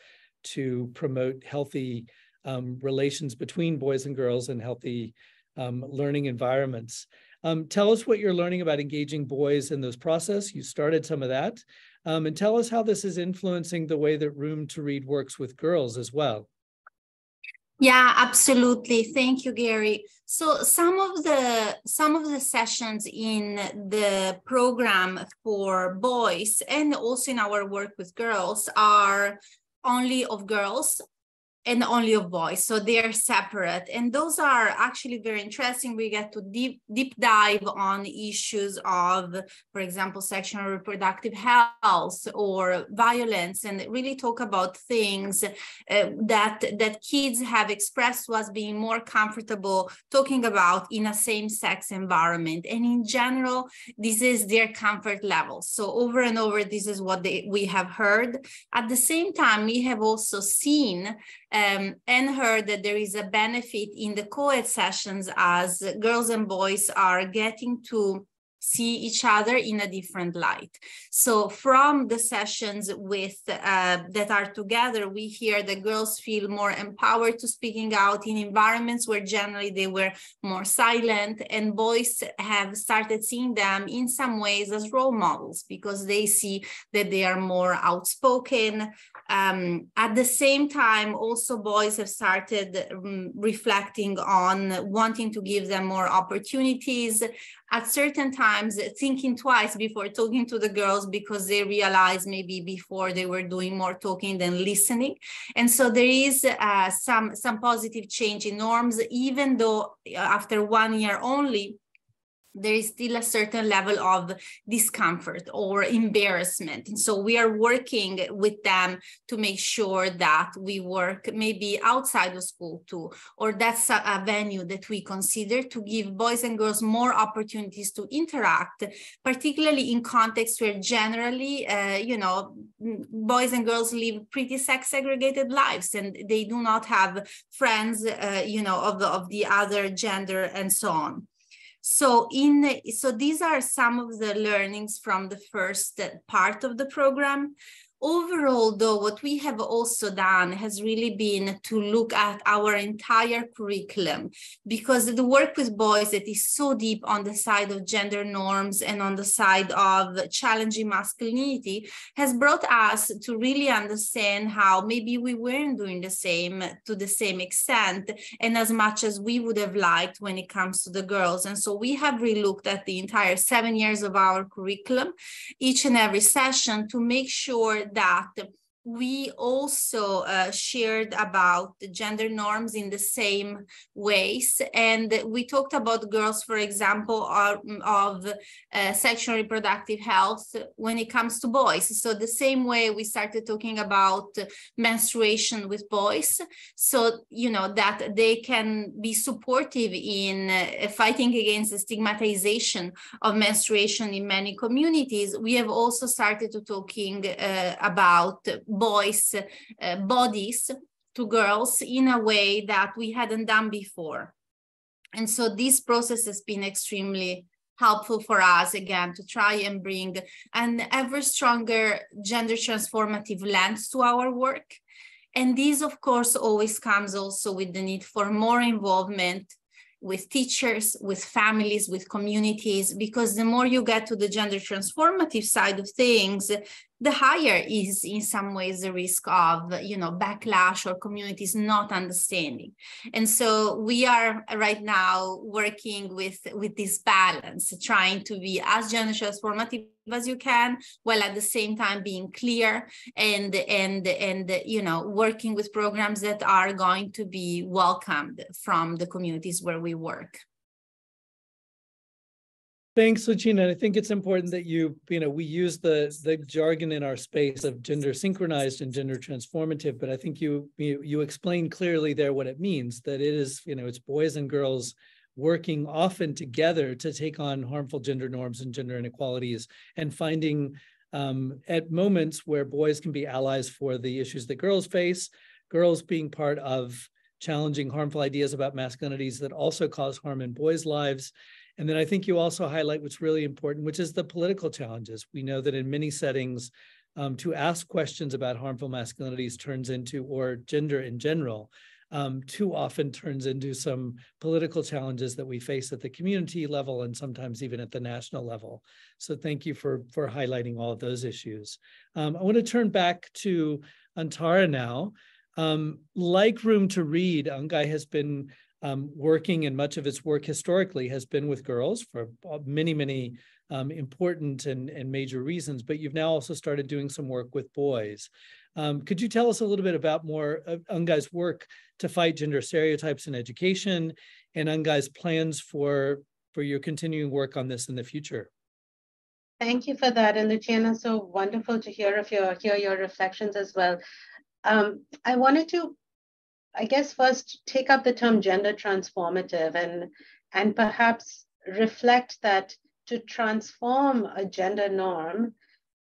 to promote healthy um, relations between boys and girls and healthy um, learning environments. Um, tell us what you're learning about engaging boys in this process. You started some of that. Um, and tell us how this is influencing the way that Room to Read works with girls as well. Yeah, absolutely. Thank you, Gary. So some of the some of the sessions in the program for boys and also in our work with girls are only of girls and only a voice. so they're separate. And those are actually very interesting. We get to deep deep dive on issues of for example sexual reproductive health or violence and really talk about things uh, that that kids have expressed us being more comfortable talking about in a same-sex environment. And in general this is their comfort level. So over and over this is what they, we have heard. At the same time we have also seen um, and heard that there is a benefit in the co-ed sessions as girls and boys are getting to see each other in a different light. So from the sessions with uh, that are together, we hear the girls feel more empowered to speaking out in environments where generally they were more silent and boys have started seeing them in some ways as role models because they see that they are more outspoken, um, at the same time, also boys have started um, reflecting on wanting to give them more opportunities. At certain times, thinking twice before talking to the girls because they realize maybe before they were doing more talking than listening. And so there is uh, some some positive change in norms, even though uh, after one year only there is still a certain level of discomfort or embarrassment. And so we are working with them to make sure that we work maybe outside of school too, or that's a, a venue that we consider to give boys and girls more opportunities to interact, particularly in contexts where generally, uh, you know, boys and girls live pretty sex segregated lives and they do not have friends, uh, you know, of the, of the other gender and so on. So in the, so these are some of the learnings from the first part of the program overall though what we have also done has really been to look at our entire curriculum because the work with boys that is so deep on the side of gender norms and on the side of challenging masculinity has brought us to really understand how maybe we weren't doing the same to the same extent and as much as we would have liked when it comes to the girls. And so we have relooked at the entire seven years of our curriculum each and every session to make sure that we also uh, shared about the gender norms in the same ways. And we talked about girls, for example, of, of uh, sexual reproductive health when it comes to boys. So the same way we started talking about menstruation with boys. So, you know, that they can be supportive in uh, fighting against the stigmatization of menstruation in many communities. We have also started to talking uh, about boys' uh, bodies to girls in a way that we hadn't done before. And so this process has been extremely helpful for us again to try and bring an ever stronger gender transformative lens to our work. And this, of course, always comes also with the need for more involvement with teachers, with families, with communities, because the more you get to the gender transformative side of things, the higher is in some ways the risk of you know backlash or communities not understanding. And so we are right now working with with this balance trying to be as gender transformative as you can while at the same time being clear and and and you know working with programs that are going to be welcomed from the communities where we work Thanks, Lucina. I think it's important that you, you know, we use the the jargon in our space of gender synchronized and gender transformative, but I think you you, you explain clearly there what it means, that it is, you know, it's boys and girls working often together to take on harmful gender norms and gender inequalities and finding um, at moments where boys can be allies for the issues that girls face, girls being part of challenging harmful ideas about masculinities that also cause harm in boys' lives and then I think you also highlight what's really important, which is the political challenges. We know that in many settings, um, to ask questions about harmful masculinities turns into, or gender in general, um, too often turns into some political challenges that we face at the community level and sometimes even at the national level. So thank you for, for highlighting all of those issues. Um, I want to turn back to Antara now. Um, like Room to Read, UNGEI has been um, working and much of its work historically has been with girls for uh, many, many um, important and, and major reasons, but you've now also started doing some work with boys. Um, could you tell us a little bit about more of UNGEI's work to fight gender stereotypes in education and UNGEI's plans for, for your continuing work on this in the future? Thank you for that. And Luciana, so wonderful to hear of your hear your reflections as well. Um, I wanted to, I guess, first take up the term gender transformative and and perhaps reflect that to transform a gender norm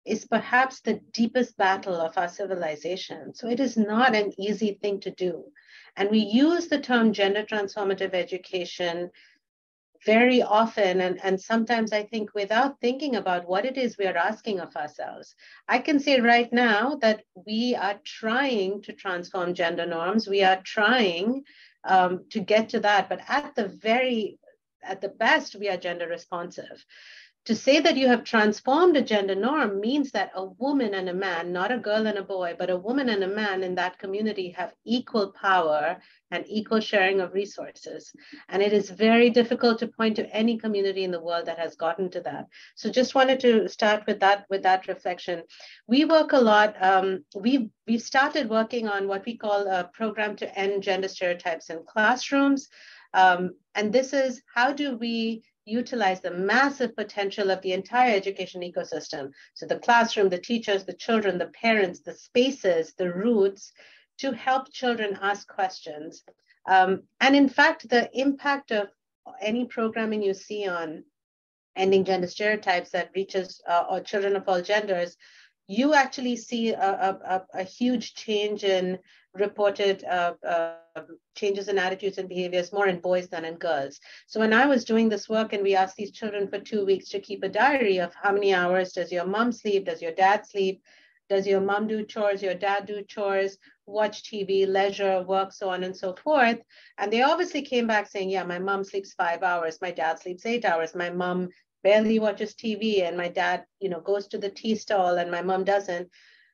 is perhaps the deepest battle of our civilization. So it is not an easy thing to do. And we use the term gender transformative education very often and, and sometimes I think without thinking about what it is we are asking of ourselves. I can say right now that we are trying to transform gender norms. We are trying um, to get to that, but at the very at the best, we are gender responsive. To say that you have transformed a gender norm means that a woman and a man, not a girl and a boy, but a woman and a man in that community have equal power and equal sharing of resources. And it is very difficult to point to any community in the world that has gotten to that. So just wanted to start with that, with that reflection. We work a lot, um, we've, we've started working on what we call a program to end gender stereotypes in classrooms. Um, and this is how do we utilize the massive potential of the entire education ecosystem. So the classroom, the teachers, the children, the parents, the spaces, the routes to help children ask questions. Um, and in fact, the impact of any programming you see on ending gender stereotypes that reaches uh, or children of all genders, you actually see a, a, a huge change in reported uh, uh, changes in attitudes and behaviors more in boys than in girls. So when I was doing this work and we asked these children for two weeks to keep a diary of how many hours does your mom sleep, does your dad sleep, does your mom do chores, your dad do chores, watch TV, leisure, work, so on and so forth. And they obviously came back saying, yeah, my mom sleeps five hours, my dad sleeps eight hours, my mom barely watches TV and my dad, you know, goes to the tea stall and my mom doesn't.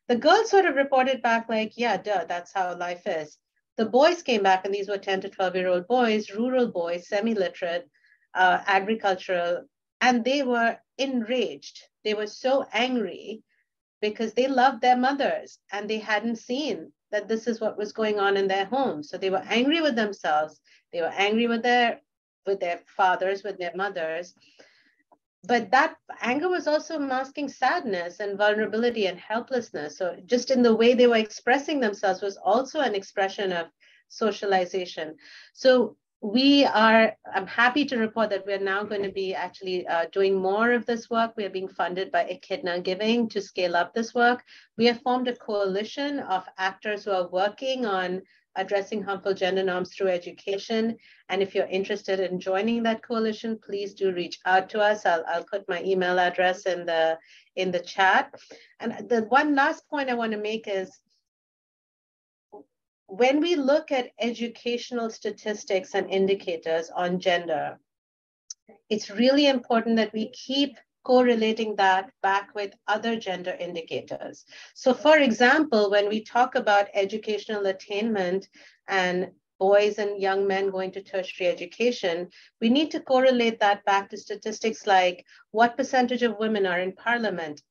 The girls sort of reported back like, yeah, duh, that's how life is. The boys came back, and these were 10 to 12 year old boys, rural boys, semi literate, uh, agricultural, and they were enraged. They were so angry because they loved their mothers and they hadn't seen that this is what was going on in their home. So they were angry with themselves. They were angry with their with their fathers, with their mothers but that anger was also masking sadness and vulnerability and helplessness. So just in the way they were expressing themselves was also an expression of socialization. So we are, I'm happy to report that we're now going to be actually uh, doing more of this work. We are being funded by Echidna Giving to scale up this work. We have formed a coalition of actors who are working on addressing harmful gender norms through education. And if you're interested in joining that coalition, please do reach out to us. I'll, I'll put my email address in the, in the chat. And the one last point I want to make is when we look at educational statistics and indicators on gender, it's really important that we keep correlating that back with other gender indicators. So for example, when we talk about educational attainment and boys and young men going to tertiary education, we need to correlate that back to statistics like what percentage of women are in parliament,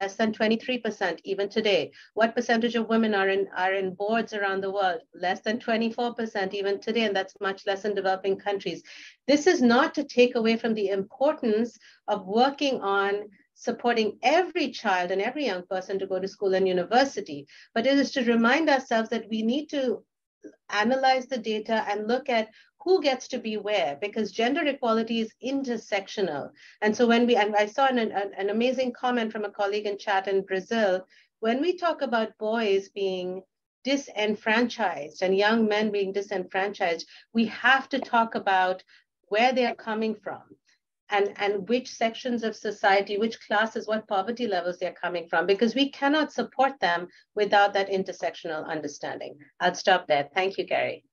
less than 23% even today. What percentage of women are in, are in boards around the world? Less than 24% even today, and that's much less in developing countries. This is not to take away from the importance of working on supporting every child and every young person to go to school and university, but it is to remind ourselves that we need to analyze the data and look at who gets to be where because gender equality is intersectional and so when we and i saw an, an, an, amazing comment from a colleague in chat in brazil when we talk about boys being disenfranchised and young men being disenfranchised we have to talk about where they are coming from and, and which sections of society, which classes, what poverty levels they're coming from, because we cannot support them without that intersectional understanding. I'll stop there. Thank you, Gary.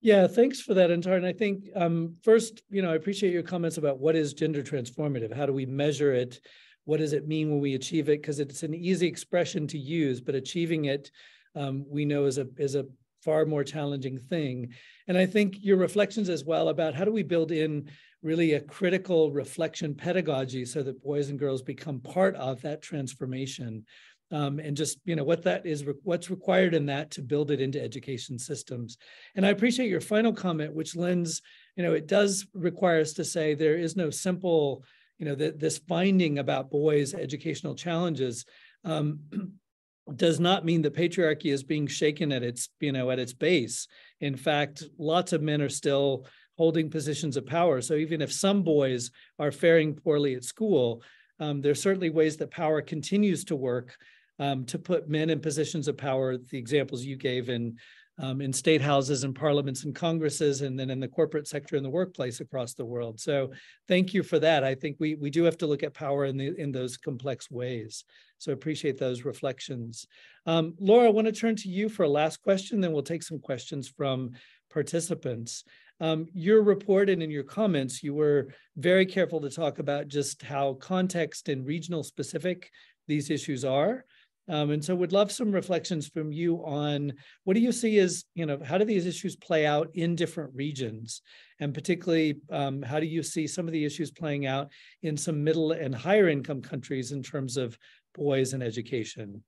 Yeah, thanks for that, Antara. And I think um, first, you know, I appreciate your comments about what is gender transformative. How do we measure it? What does it mean when we achieve it? Because it's an easy expression to use, but achieving it um, we know is a is a far more challenging thing. And I think your reflections as well about how do we build in really a critical reflection pedagogy so that boys and girls become part of that transformation. Um, and just you know what that is what's required in that to build it into education systems. And i appreciate your final comment which lends you know it does require us to say there is no simple you know that this finding about boys educational challenges um, does not mean that patriarchy is being shaken at its you know at its base. In fact lots of men are still holding positions of power. So even if some boys are faring poorly at school um, are certainly ways that power continues to work um, to put men in positions of power the examples you gave in um, in state houses and parliaments and congresses, and then in the corporate sector in the workplace across the world. So thank you for that. I think we, we do have to look at power in, the, in those complex ways. So appreciate those reflections. Um, Laura, I want to turn to you for a last question, then we'll take some questions from participants. Um, your report and in your comments, you were very careful to talk about just how context and regional specific these issues are. Um, and so would love some reflections from you on what do you see as, you know, how do these issues play out in different regions? And particularly, um, how do you see some of the issues playing out in some middle and higher income countries in terms of boys and education?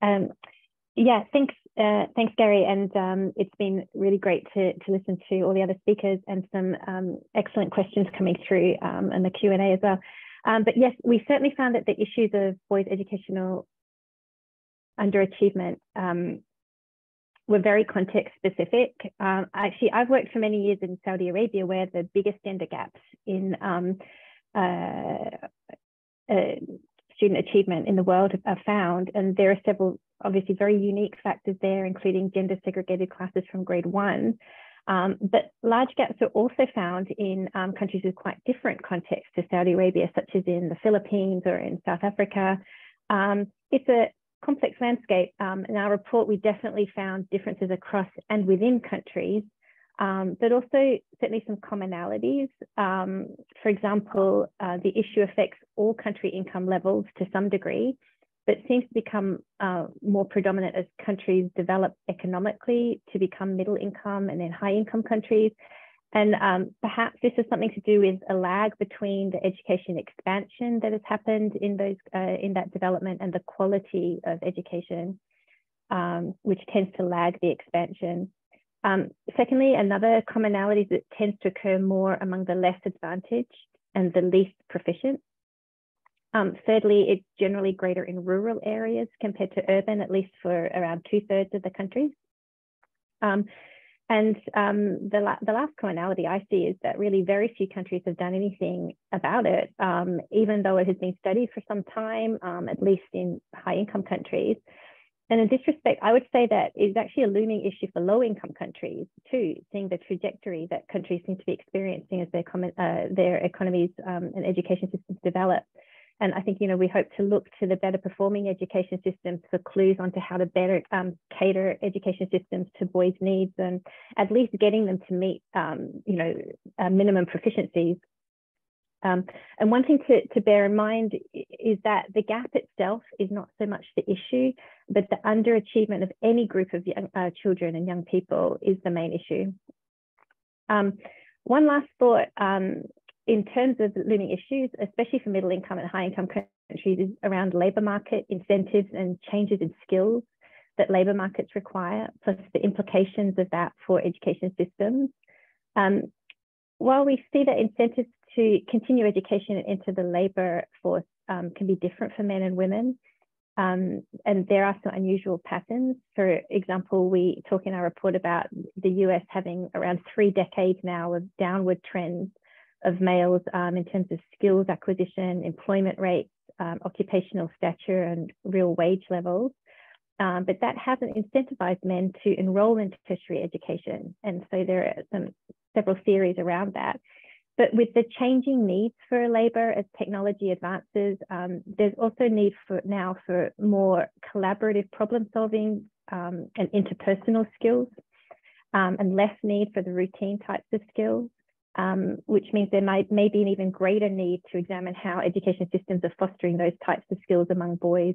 Um, yeah, thanks, uh, thanks, Gary. And um, it's been really great to, to listen to all the other speakers and some um, excellent questions coming through um, in the Q&A as well. Um, but yes, we certainly found that the issues of boys' educational underachievement um, were very context specific. Um, actually, I've worked for many years in Saudi Arabia where the biggest gender gaps in um, uh, uh, student achievement in the world are found. And there are several obviously very unique factors there, including gender segregated classes from grade one, um, but large gaps are also found in um, countries with quite different contexts to Saudi Arabia, such as in the Philippines or in South Africa. Um, it's a complex landscape. Um, in our report, we definitely found differences across and within countries, um, but also certainly some commonalities. Um, for example, uh, the issue affects all country income levels to some degree, but seems to become uh, more predominant as countries develop economically to become middle income and then high income countries. And um, perhaps this has something to do with a lag between the education expansion that has happened in those uh, in that development and the quality of education, um, which tends to lag the expansion. Um, secondly, another commonality that tends to occur more among the less advantaged and the least proficient. Um, thirdly, it's generally greater in rural areas compared to urban, at least for around two thirds of the country. Um, and um, the, la the last commonality I see is that really very few countries have done anything about it, um, even though it has been studied for some time, um, at least in high income countries. And in this respect, I would say that it's actually a looming issue for low income countries too, seeing the trajectory that countries seem to be experiencing as their, uh, their economies um, and education systems develop. And I think, you know, we hope to look to the better performing education systems for clues onto how to better um, cater education systems to boys' needs and at least getting them to meet, um, you know, uh, minimum proficiencies. Um, and one thing to, to bear in mind is that the gap itself is not so much the issue, but the underachievement of any group of young, uh, children and young people is the main issue. Um, one last thought um, in terms of looming issues, especially for middle income and high income countries, is around labour market incentives and changes in skills that labour markets require, plus the implications of that for education systems. Um, while we see that incentives to continue education and enter the labour force um, can be different for men and women, um, and there are some unusual patterns. For example, we talk in our report about the US having around three decades now of downward trends of males um, in terms of skills acquisition, employment rates, um, occupational stature, and real wage levels. Um, but that hasn't incentivized men to enroll into tertiary education. And so there are some, several theories around that. But with the changing needs for labor as technology advances, um, there's also need for now for more collaborative problem solving um, and interpersonal skills, um, and less need for the routine types of skills um, which means there might may be an even greater need to examine how education systems are fostering those types of skills among boys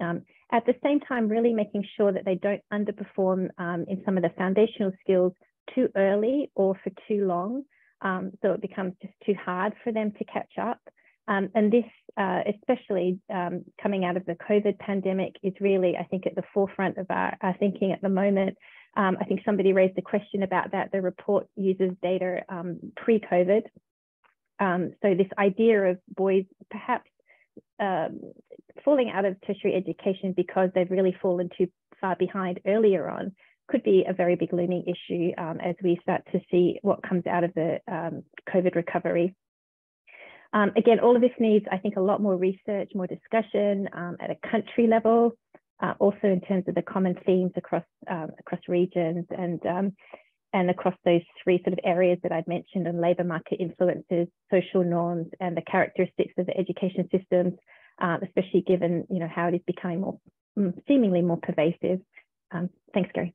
Um, at the same time, really making sure that they don't underperform um, in some of the foundational skills too early or for too long. Um, so it becomes just too hard for them to catch up. Um, and this, uh, especially um, coming out of the COVID pandemic, is really, I think, at the forefront of our, our thinking at the moment. Um, I think somebody raised a question about that. The report uses data um, pre-COVID. Um, so this idea of boys perhaps um, falling out of tertiary education because they've really fallen too far behind earlier on could be a very big looming issue um, as we start to see what comes out of the um, COVID recovery. Again, all of this needs, I think, a lot more research, more discussion at a country level, uh, also in terms of the common themes across um, across regions and um, and across those three sort of areas that I've mentioned on labour market influences, social norms, and the characteristics of the education systems, uh, especially given you know how it is becoming more mm, seemingly more pervasive. thanks, Gary.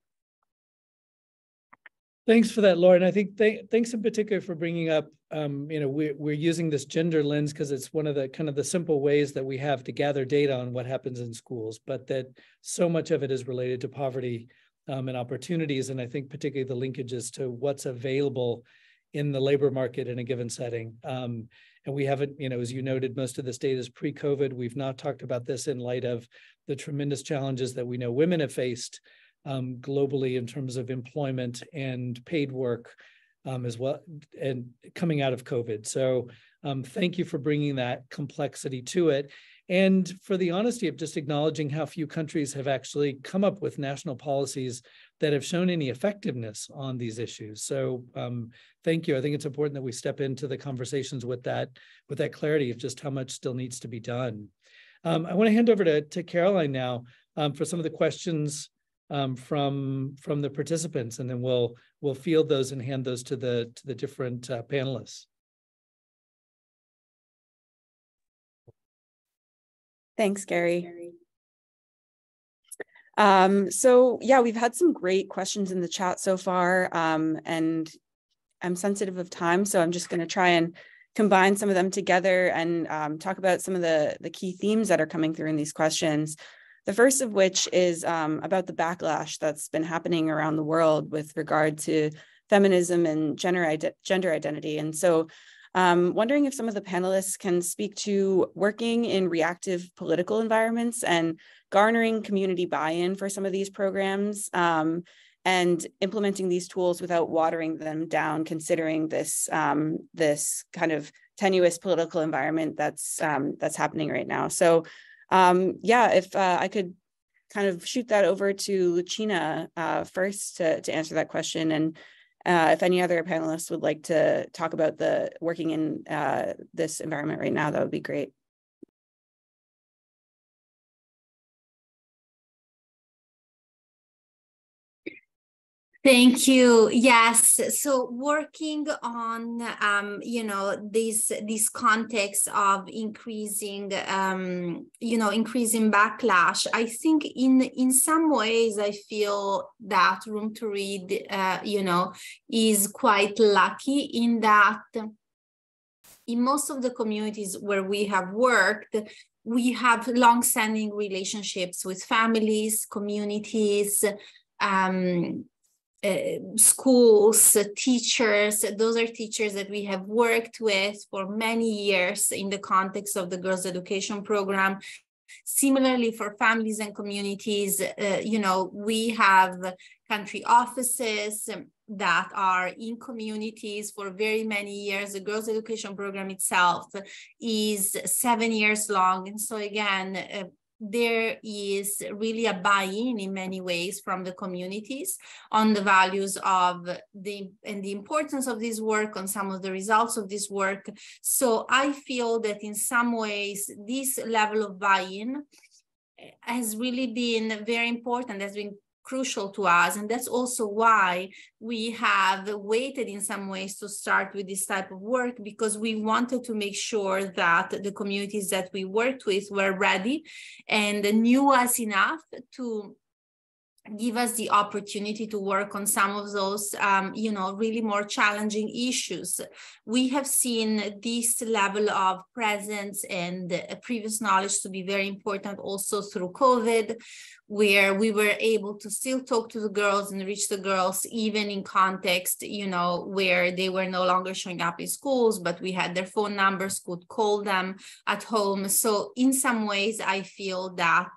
Thanks for that, Lauren. And I think th thanks in particular for bringing up, um, you know, we're, we're using this gender lens because it's one of the kind of the simple ways that we have to gather data on what happens in schools, but that so much of it is related to poverty um, and opportunities. And I think particularly the linkages to what's available in the labor market in a given setting. Um, and we haven't, you know, as you noted, most of this data is pre-COVID. We've not talked about this in light of the tremendous challenges that we know women have faced um, globally in terms of employment and paid work um, as well, and coming out of COVID. So um, thank you for bringing that complexity to it. And for the honesty of just acknowledging how few countries have actually come up with national policies that have shown any effectiveness on these issues. So um, thank you. I think it's important that we step into the conversations with that, with that clarity of just how much still needs to be done. Um, I want to hand over to, to Caroline now um, for some of the questions um, from from the participants, and then we'll we'll field those and hand those to the to the different uh, panelists. Thanks, Gary. Um, so yeah, we've had some great questions in the chat so far, um, and I'm sensitive of time, so I'm just going to try and combine some of them together and um, talk about some of the the key themes that are coming through in these questions. The first of which is um, about the backlash that's been happening around the world with regard to feminism and gender, ide- gender identity. And so, um, wondering if some of the panelists can speak to working in reactive political environments and garnering community buy in for some of these programs. Um, and implementing these tools without watering them down, considering this um, this kind of tenuous political environment that's um, that's happening right now. So um, yeah, if uh, I could kind of shoot that over to Lucina uh, first to, to answer that question. And uh, if any other panelists would like to talk about the working in uh, this environment right now, that would be great. Thank you. Yes. So working on, um, you know, this this context of increasing, um, you know, increasing backlash. I think in in some ways, I feel that Room to Read, uh, you know, is quite lucky in that in most of the communities where we have worked, we have long-standing relationships with families, communities, um, uh, schools, uh, teachers, those are teachers that we have worked with for many years in the context of the girls education program. Similarly, for families and communities, uh, you know, we have country offices that are in communities for very many years. The girls education program itself is seven years long. And so again, uh, there is really a buy-in in many ways from the communities on the values of the and the importance of this work on some of the results of this work. So i feel that in some ways this level of buy-in has really been very important has been crucial to us. And that's also why we have waited in some ways to start with this type of work because we wanted to make sure that the communities that we worked with were ready and knew us enough to give us the opportunity to work on some of those, um, you know, really more challenging issues. We have seen this level of presence and previous knowledge to be very important also through COVID, where we were able to still talk to the girls and reach the girls, even in context, you know, where they were no longer showing up in schools, but we had their phone numbers, could call them at home. So in some ways, I feel that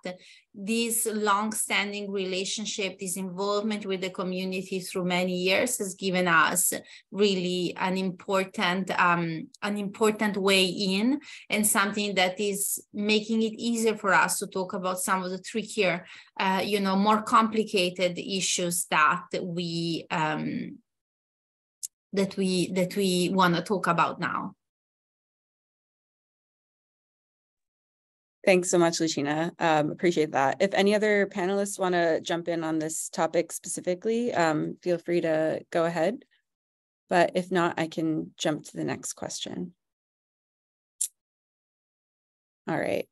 this long-standing relationship, this involvement with the community through many years has given us really an important, um, an important way in and something that is making it easier for us to talk about some of the trickier, uh, you know, more complicated issues that we um, that we that we want to talk about now. Thanks so much, Lucina. Um, appreciate that. If any other panelists want to jump in on this topic specifically, um, feel free to go ahead. But if not, I can jump to the next question. All right,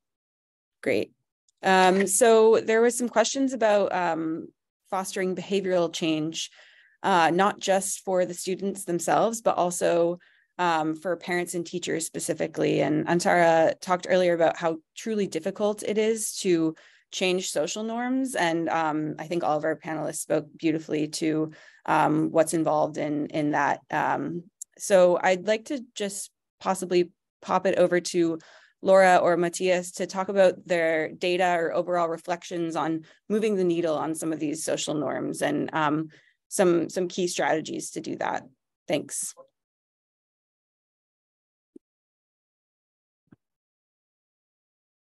great. Um, so there was some questions about um, fostering behavioral change, uh, not just for the students themselves, but also um, for parents and teachers specifically. And Antara talked earlier about how truly difficult it is to change social norms. And um, I think all of our panelists spoke beautifully to um, what's involved in, in that. Um, so I'd like to just possibly pop it over to Laura or Matthias to talk about their data or overall reflections on moving the needle on some of these social norms and um, some, some key strategies to do that. Thanks.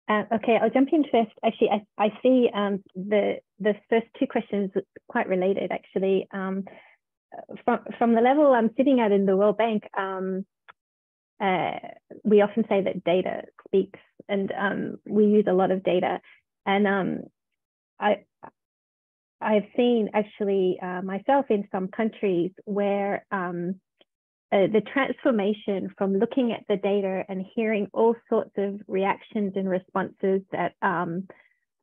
Uh, okay, I'll jump in first. Actually, I, I see um, the the first two questions quite related. Actually, um, from from the level I'm sitting at in the World Bank, um, uh, we often say that data speaks, and um, we use a lot of data. And um, I I've seen actually uh, myself in some countries where um, uh, the transformation from looking at the data and hearing all sorts of reactions and responses that um,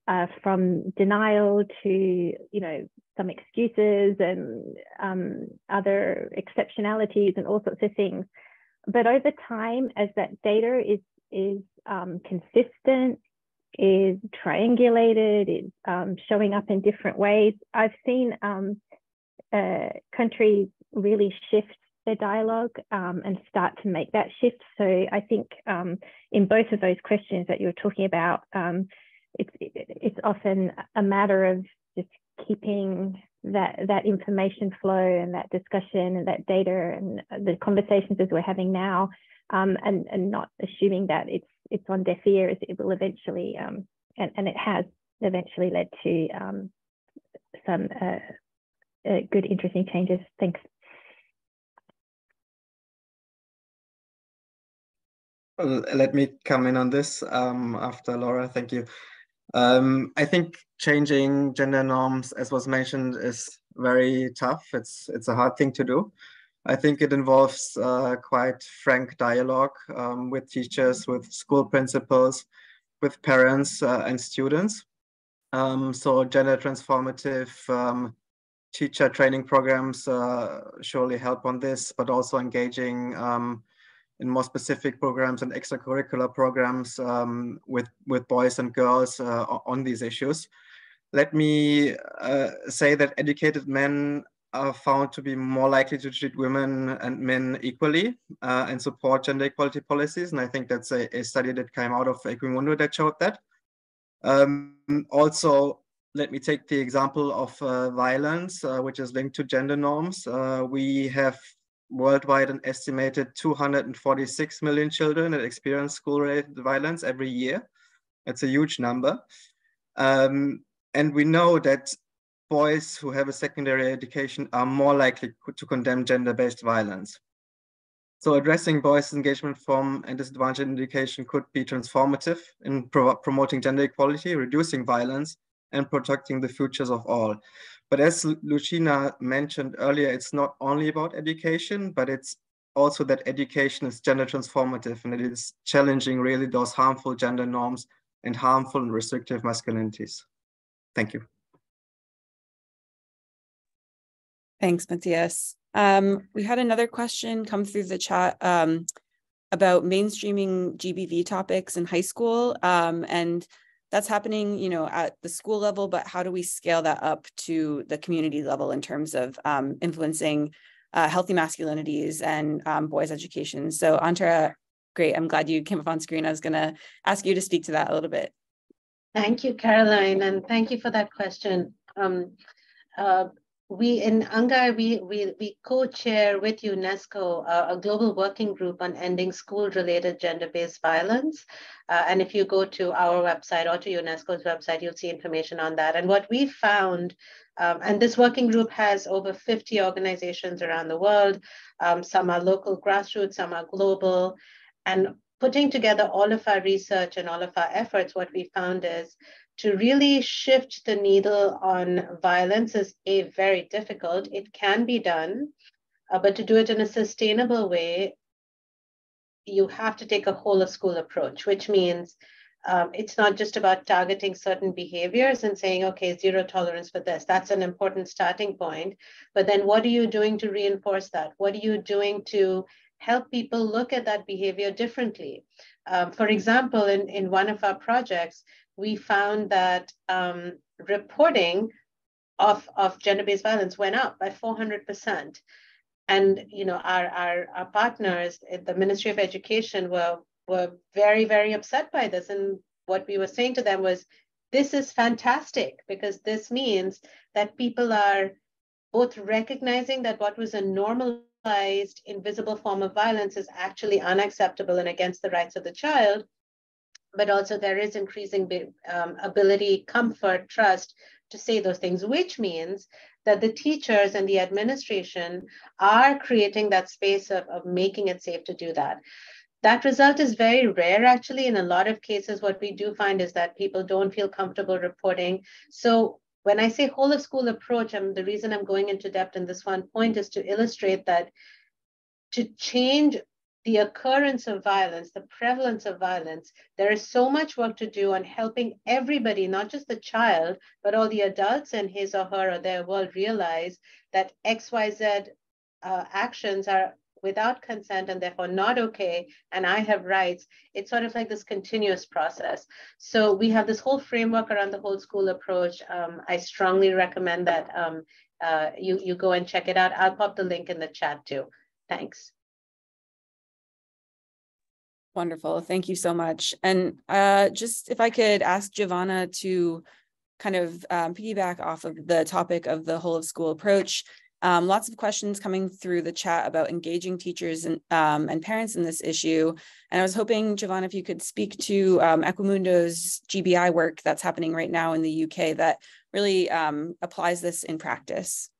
uh, from denial to you know some excuses and um, other exceptionalities and all sorts of things but over time as that data is is um, consistent is triangulated is um, showing up in different ways i've seen um, uh, countries really shift their dialogue um, and start to make that shift. So I think um, in both of those questions that you're talking about, um, it's it's often a matter of just keeping that that information flow and that discussion and that data and the conversations as we're having now, um, and and not assuming that it's it's on deaf ears. It will eventually, um, and and it has eventually led to um, some uh, uh, good, interesting changes. Thanks. let me come in on this um, after Laura. Thank you. Um, I think changing gender norms, as was mentioned, is very tough. It's it's a hard thing to do. I think it involves uh, quite frank dialogue um, with teachers, with school principals, with parents uh, and students. Um, so gender transformative um, teacher training programs uh, surely help on this, but also engaging um, in more specific programs and extracurricular programs um, with, with boys and girls uh, on these issues. Let me uh, say that educated men are found to be more likely to treat women and men equally uh, and support gender equality policies. And I think that's a, a study that came out of Equimundo that showed that. Um, also, let me take the example of uh, violence, uh, which is linked to gender norms. Uh, we have worldwide an estimated 246 million children that experience school-related violence every year. It's a huge number. Um, and we know that boys who have a secondary education are more likely to condemn gender-based violence. So addressing boys' engagement from and disadvantaged education could be transformative in pro promoting gender equality, reducing violence, and protecting the futures of all. But as Lucina mentioned earlier, it's not only about education, but it's also that education is gender transformative and it is challenging really those harmful gender norms and harmful and restrictive masculinities. Thank you. Thanks, Matthias. Um, we had another question come through the chat um, about mainstreaming GBV topics in high school. Um, and that's happening, you know, at the school level, but how do we scale that up to the community level in terms of um, influencing uh, healthy masculinities and um, boys' education? So, Antara, great. I'm glad you came up on screen. I was going to ask you to speak to that a little bit. Thank you, Caroline, and thank you for that question. Um, uh, we in UNGEI, we, we, we co-chair with UNESCO uh, a global working group on ending school-related gender-based violence. Uh, and if you go to our website or to UNESCO's website, you'll see information on that. And what we found, um, and this working group has over 50 organizations around the world. Um, some are local grassroots, some are global. And putting together all of our research and all of our efforts, what we found is to really shift the needle on violence is a very difficult. It can be done, uh, but to do it in a sustainable way, you have to take a whole of school approach, which means um, it's not just about targeting certain behaviors and saying, okay, zero tolerance for this. That's an important starting point. But then what are you doing to reinforce that? What are you doing to help people look at that behavior differently? Um, for example, in, in one of our projects, we found that um, reporting of, of gender-based violence went up by 400%. And you know, our, our, our partners at the Ministry of Education were, were very, very upset by this. And what we were saying to them was, this is fantastic because this means that people are both recognizing that what was a normalized invisible form of violence is actually unacceptable and against the rights of the child but also there is increasing um, ability, comfort, trust to say those things, which means that the teachers and the administration are creating that space of, of making it safe to do that. That result is very rare, actually. In a lot of cases, what we do find is that people don't feel comfortable reporting. So when I say whole of school approach, I'm, the reason I'm going into depth in this one point is to illustrate that to change the occurrence of violence, the prevalence of violence, there is so much work to do on helping everybody, not just the child, but all the adults in his or her or their world realize that XYZ uh, actions are without consent and therefore not okay, and I have rights. It's sort of like this continuous process. So we have this whole framework around the whole school approach. Um, I strongly recommend that um, uh, you, you go and check it out. I'll pop the link in the chat too. Thanks. Wonderful. Thank you so much. And uh, just if I could ask Giovanna to kind of um, piggyback off of the topic of the whole of school approach. Um, lots of questions coming through the chat about engaging teachers and, um, and parents in this issue. And I was hoping, Giovanna, if you could speak to um, Equimundo's GBI work that's happening right now in the UK that really um, applies this in practice.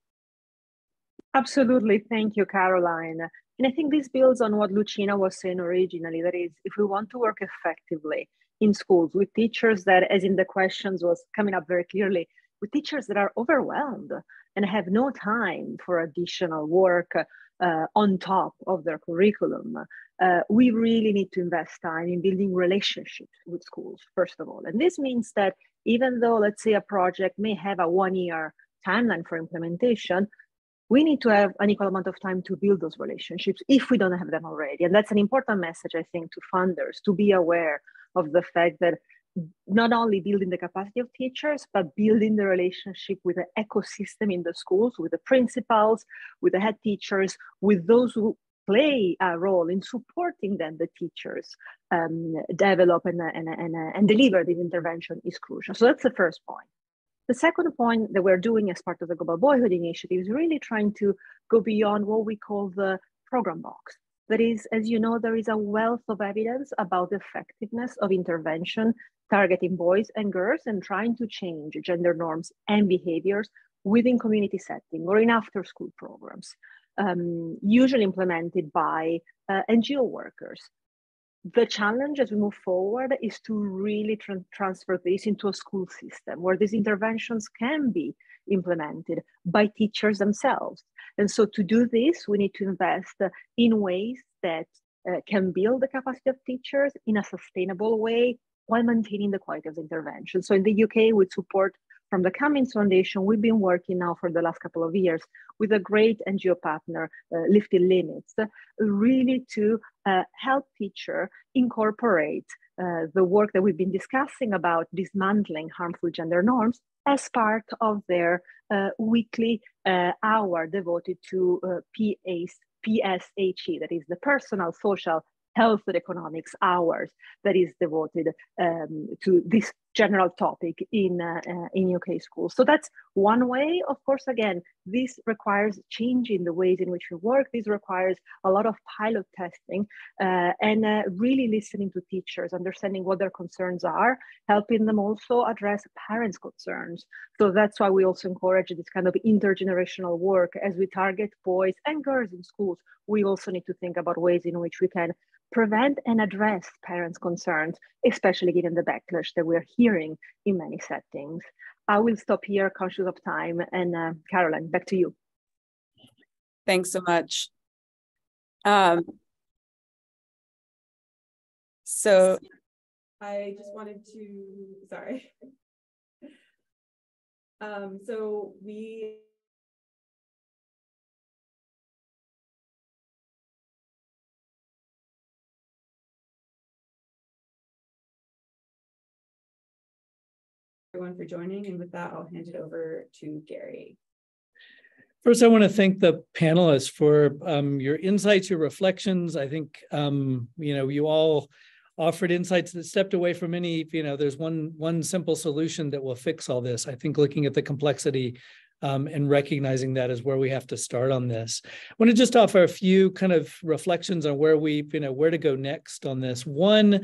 Absolutely. Thank you, Caroline. And I think this builds on what Lucina was saying originally. That is, if we want to work effectively in schools with teachers that, as in the questions was coming up very clearly, with teachers that are overwhelmed and have no time for additional work uh, on top of their curriculum, uh, we really need to invest time in building relationships with schools, first of all. And this means that even though, let's say, a project may have a one year timeline for implementation, we need to have an equal amount of time to build those relationships if we don't have them already. And that's an important message, I think, to funders to be aware of the fact that not only building the capacity of teachers, but building the relationship with the ecosystem in the schools, with the principals, with the head teachers, with those who play a role in supporting them, the teachers um, develop and, and, and, and deliver this intervention is crucial. So that's the first point. The second point that we're doing as part of the Global Boyhood Initiative is really trying to go beyond what we call the program box. That is, as you know, there is a wealth of evidence about the effectiveness of intervention targeting boys and girls and trying to change gender norms and behaviors within community setting or in after school programs, um, usually implemented by uh, NGO workers the challenge as we move forward is to really tra transfer this into a school system where these interventions can be implemented by teachers themselves. And so to do this, we need to invest in ways that uh, can build the capacity of teachers in a sustainable way while maintaining the quality of the intervention. So in the UK, we support from the Cummings Foundation, we've been working now for the last couple of years with a great NGO partner, uh, Lifting Limits, really to uh, help teacher incorporate uh, the work that we've been discussing about dismantling harmful gender norms as part of their uh, weekly uh, hour devoted to uh, PSHE, that is the personal, social, health and economics hours that is devoted um, to this general topic in, uh, uh, in UK schools. So that's one way. Of course, again, this requires changing the ways in which we work. This requires a lot of pilot testing uh, and uh, really listening to teachers, understanding what their concerns are, helping them also address parents' concerns. So that's why we also encourage this kind of intergenerational work as we target boys and girls in schools. We also need to think about ways in which we can prevent and address parents' concerns, especially given the backlash that we're hearing in many settings. I will stop here, conscious of time. And uh, Caroline, back to you. Thanks so much. Um, so I just wanted to, sorry. Um, so we everyone for joining. And with that, I'll hand it over to Gary. First, I want to thank the panelists for um, your insights, your reflections. I think um, you know you all offered insights that stepped away from any. You know, there's one one simple solution that will fix all this. I think looking at the complexity um, and recognizing that is where we have to start on this. I want to just offer a few kind of reflections on where we, you know, where to go next on this. One,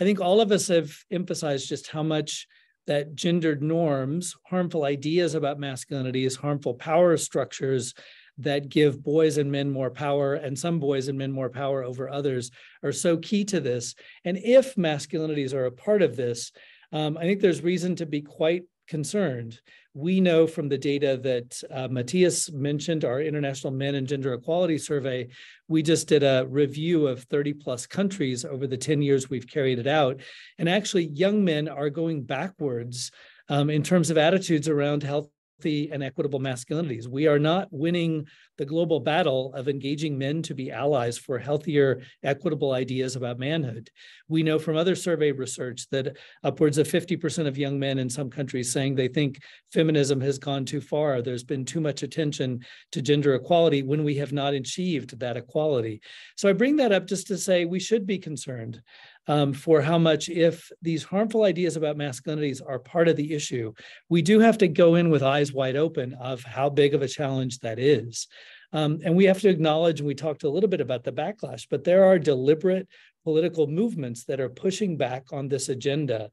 I think all of us have emphasized just how much that gendered norms, harmful ideas about masculinities, harmful power structures that give boys and men more power and some boys and men more power over others are so key to this. And if masculinities are a part of this, um, I think there's reason to be quite concerned. We know from the data that uh, Matthias mentioned, our International Men and Gender Equality Survey, we just did a review of 30 plus countries over the 10 years we've carried it out. And actually, young men are going backwards um, in terms of attitudes around health healthy and equitable masculinities. We are not winning the global battle of engaging men to be allies for healthier, equitable ideas about manhood. We know from other survey research that upwards of 50% of young men in some countries saying they think feminism has gone too far. There's been too much attention to gender equality when we have not achieved that equality. So I bring that up just to say we should be concerned um, for how much, if these harmful ideas about masculinities are part of the issue, we do have to go in with eyes wide open of how big of a challenge that is. Um, and we have to acknowledge, and we talked a little bit about the backlash, but there are deliberate political movements that are pushing back on this agenda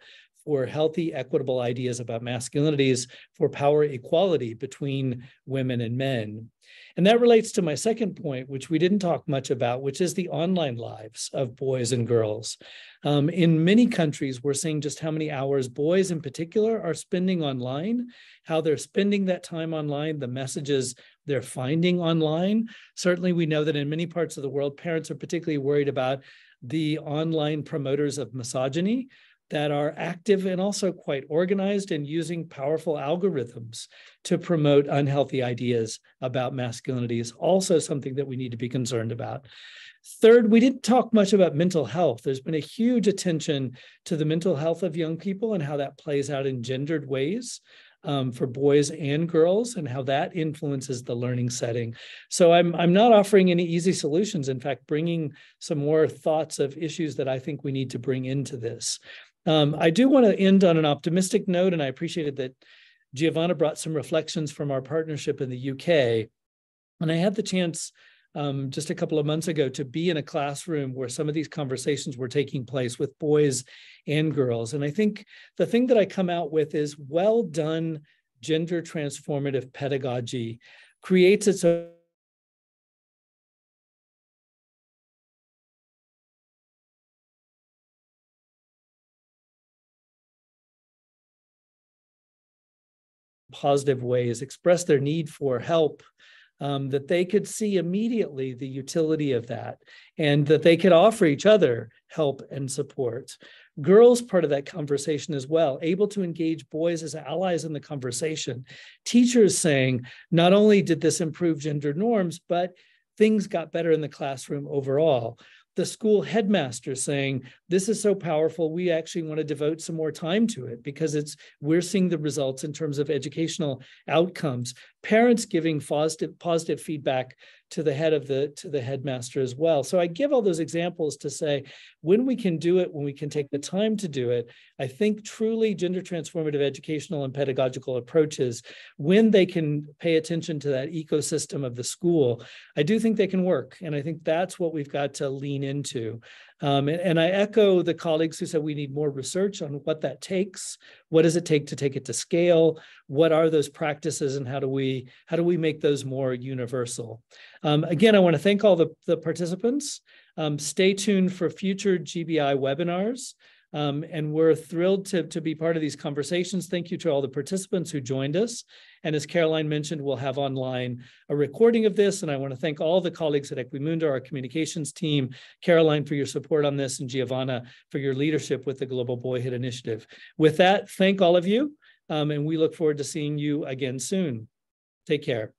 for healthy, equitable ideas about masculinities, for power equality between women and men. And that relates to my second point, which we didn't talk much about, which is the online lives of boys and girls. Um, in many countries, we're seeing just how many hours boys in particular are spending online, how they're spending that time online, the messages they're finding online. Certainly, we know that in many parts of the world, parents are particularly worried about the online promoters of misogyny that are active and also quite organized and using powerful algorithms to promote unhealthy ideas about masculinity is also something that we need to be concerned about. Third, we didn't talk much about mental health. There's been a huge attention to the mental health of young people and how that plays out in gendered ways. Um, for boys and girls and how that influences the learning setting. So I'm I'm not offering any easy solutions. In fact, bringing some more thoughts of issues that I think we need to bring into this. Um, I do want to end on an optimistic note, and I appreciated that Giovanna brought some reflections from our partnership in the UK. And I had the chance um, just a couple of months ago to be in a classroom where some of these conversations were taking place with boys and girls. And I think the thing that I come out with is well done gender transformative pedagogy creates its own positive ways, express their need for help, um, that they could see immediately the utility of that and that they could offer each other help and support girls part of that conversation as well, able to engage boys as allies in the conversation. Teachers saying, not only did this improve gender norms, but things got better in the classroom overall the school headmaster saying this is so powerful we actually want to devote some more time to it because it's we're seeing the results in terms of educational outcomes parents giving positive positive feedback to the head of the to the headmaster as well. So i give all those examples to say when we can do it when we can take the time to do it i think truly gender transformative educational and pedagogical approaches when they can pay attention to that ecosystem of the school i do think they can work. And i think that's what we've got to lean into um, and, and, I echo the colleagues who said we need more research on what that takes. What does it take to take it to scale? What are those practices, and how do we how do we make those more universal? Um, again, I want to thank all the, the participants. Um, stay tuned for future GBI webinars. Um, and we're thrilled to, to be part of these conversations. Thank you to all the participants who joined us. And as Caroline mentioned, we'll have online a recording of this. And I want to thank all the colleagues at Equimundo, our communications team, Caroline for your support on this, and Giovanna for your leadership with the Global Boyhood Initiative. With that, thank all of you. Um, and we look forward to seeing you again soon. Take care.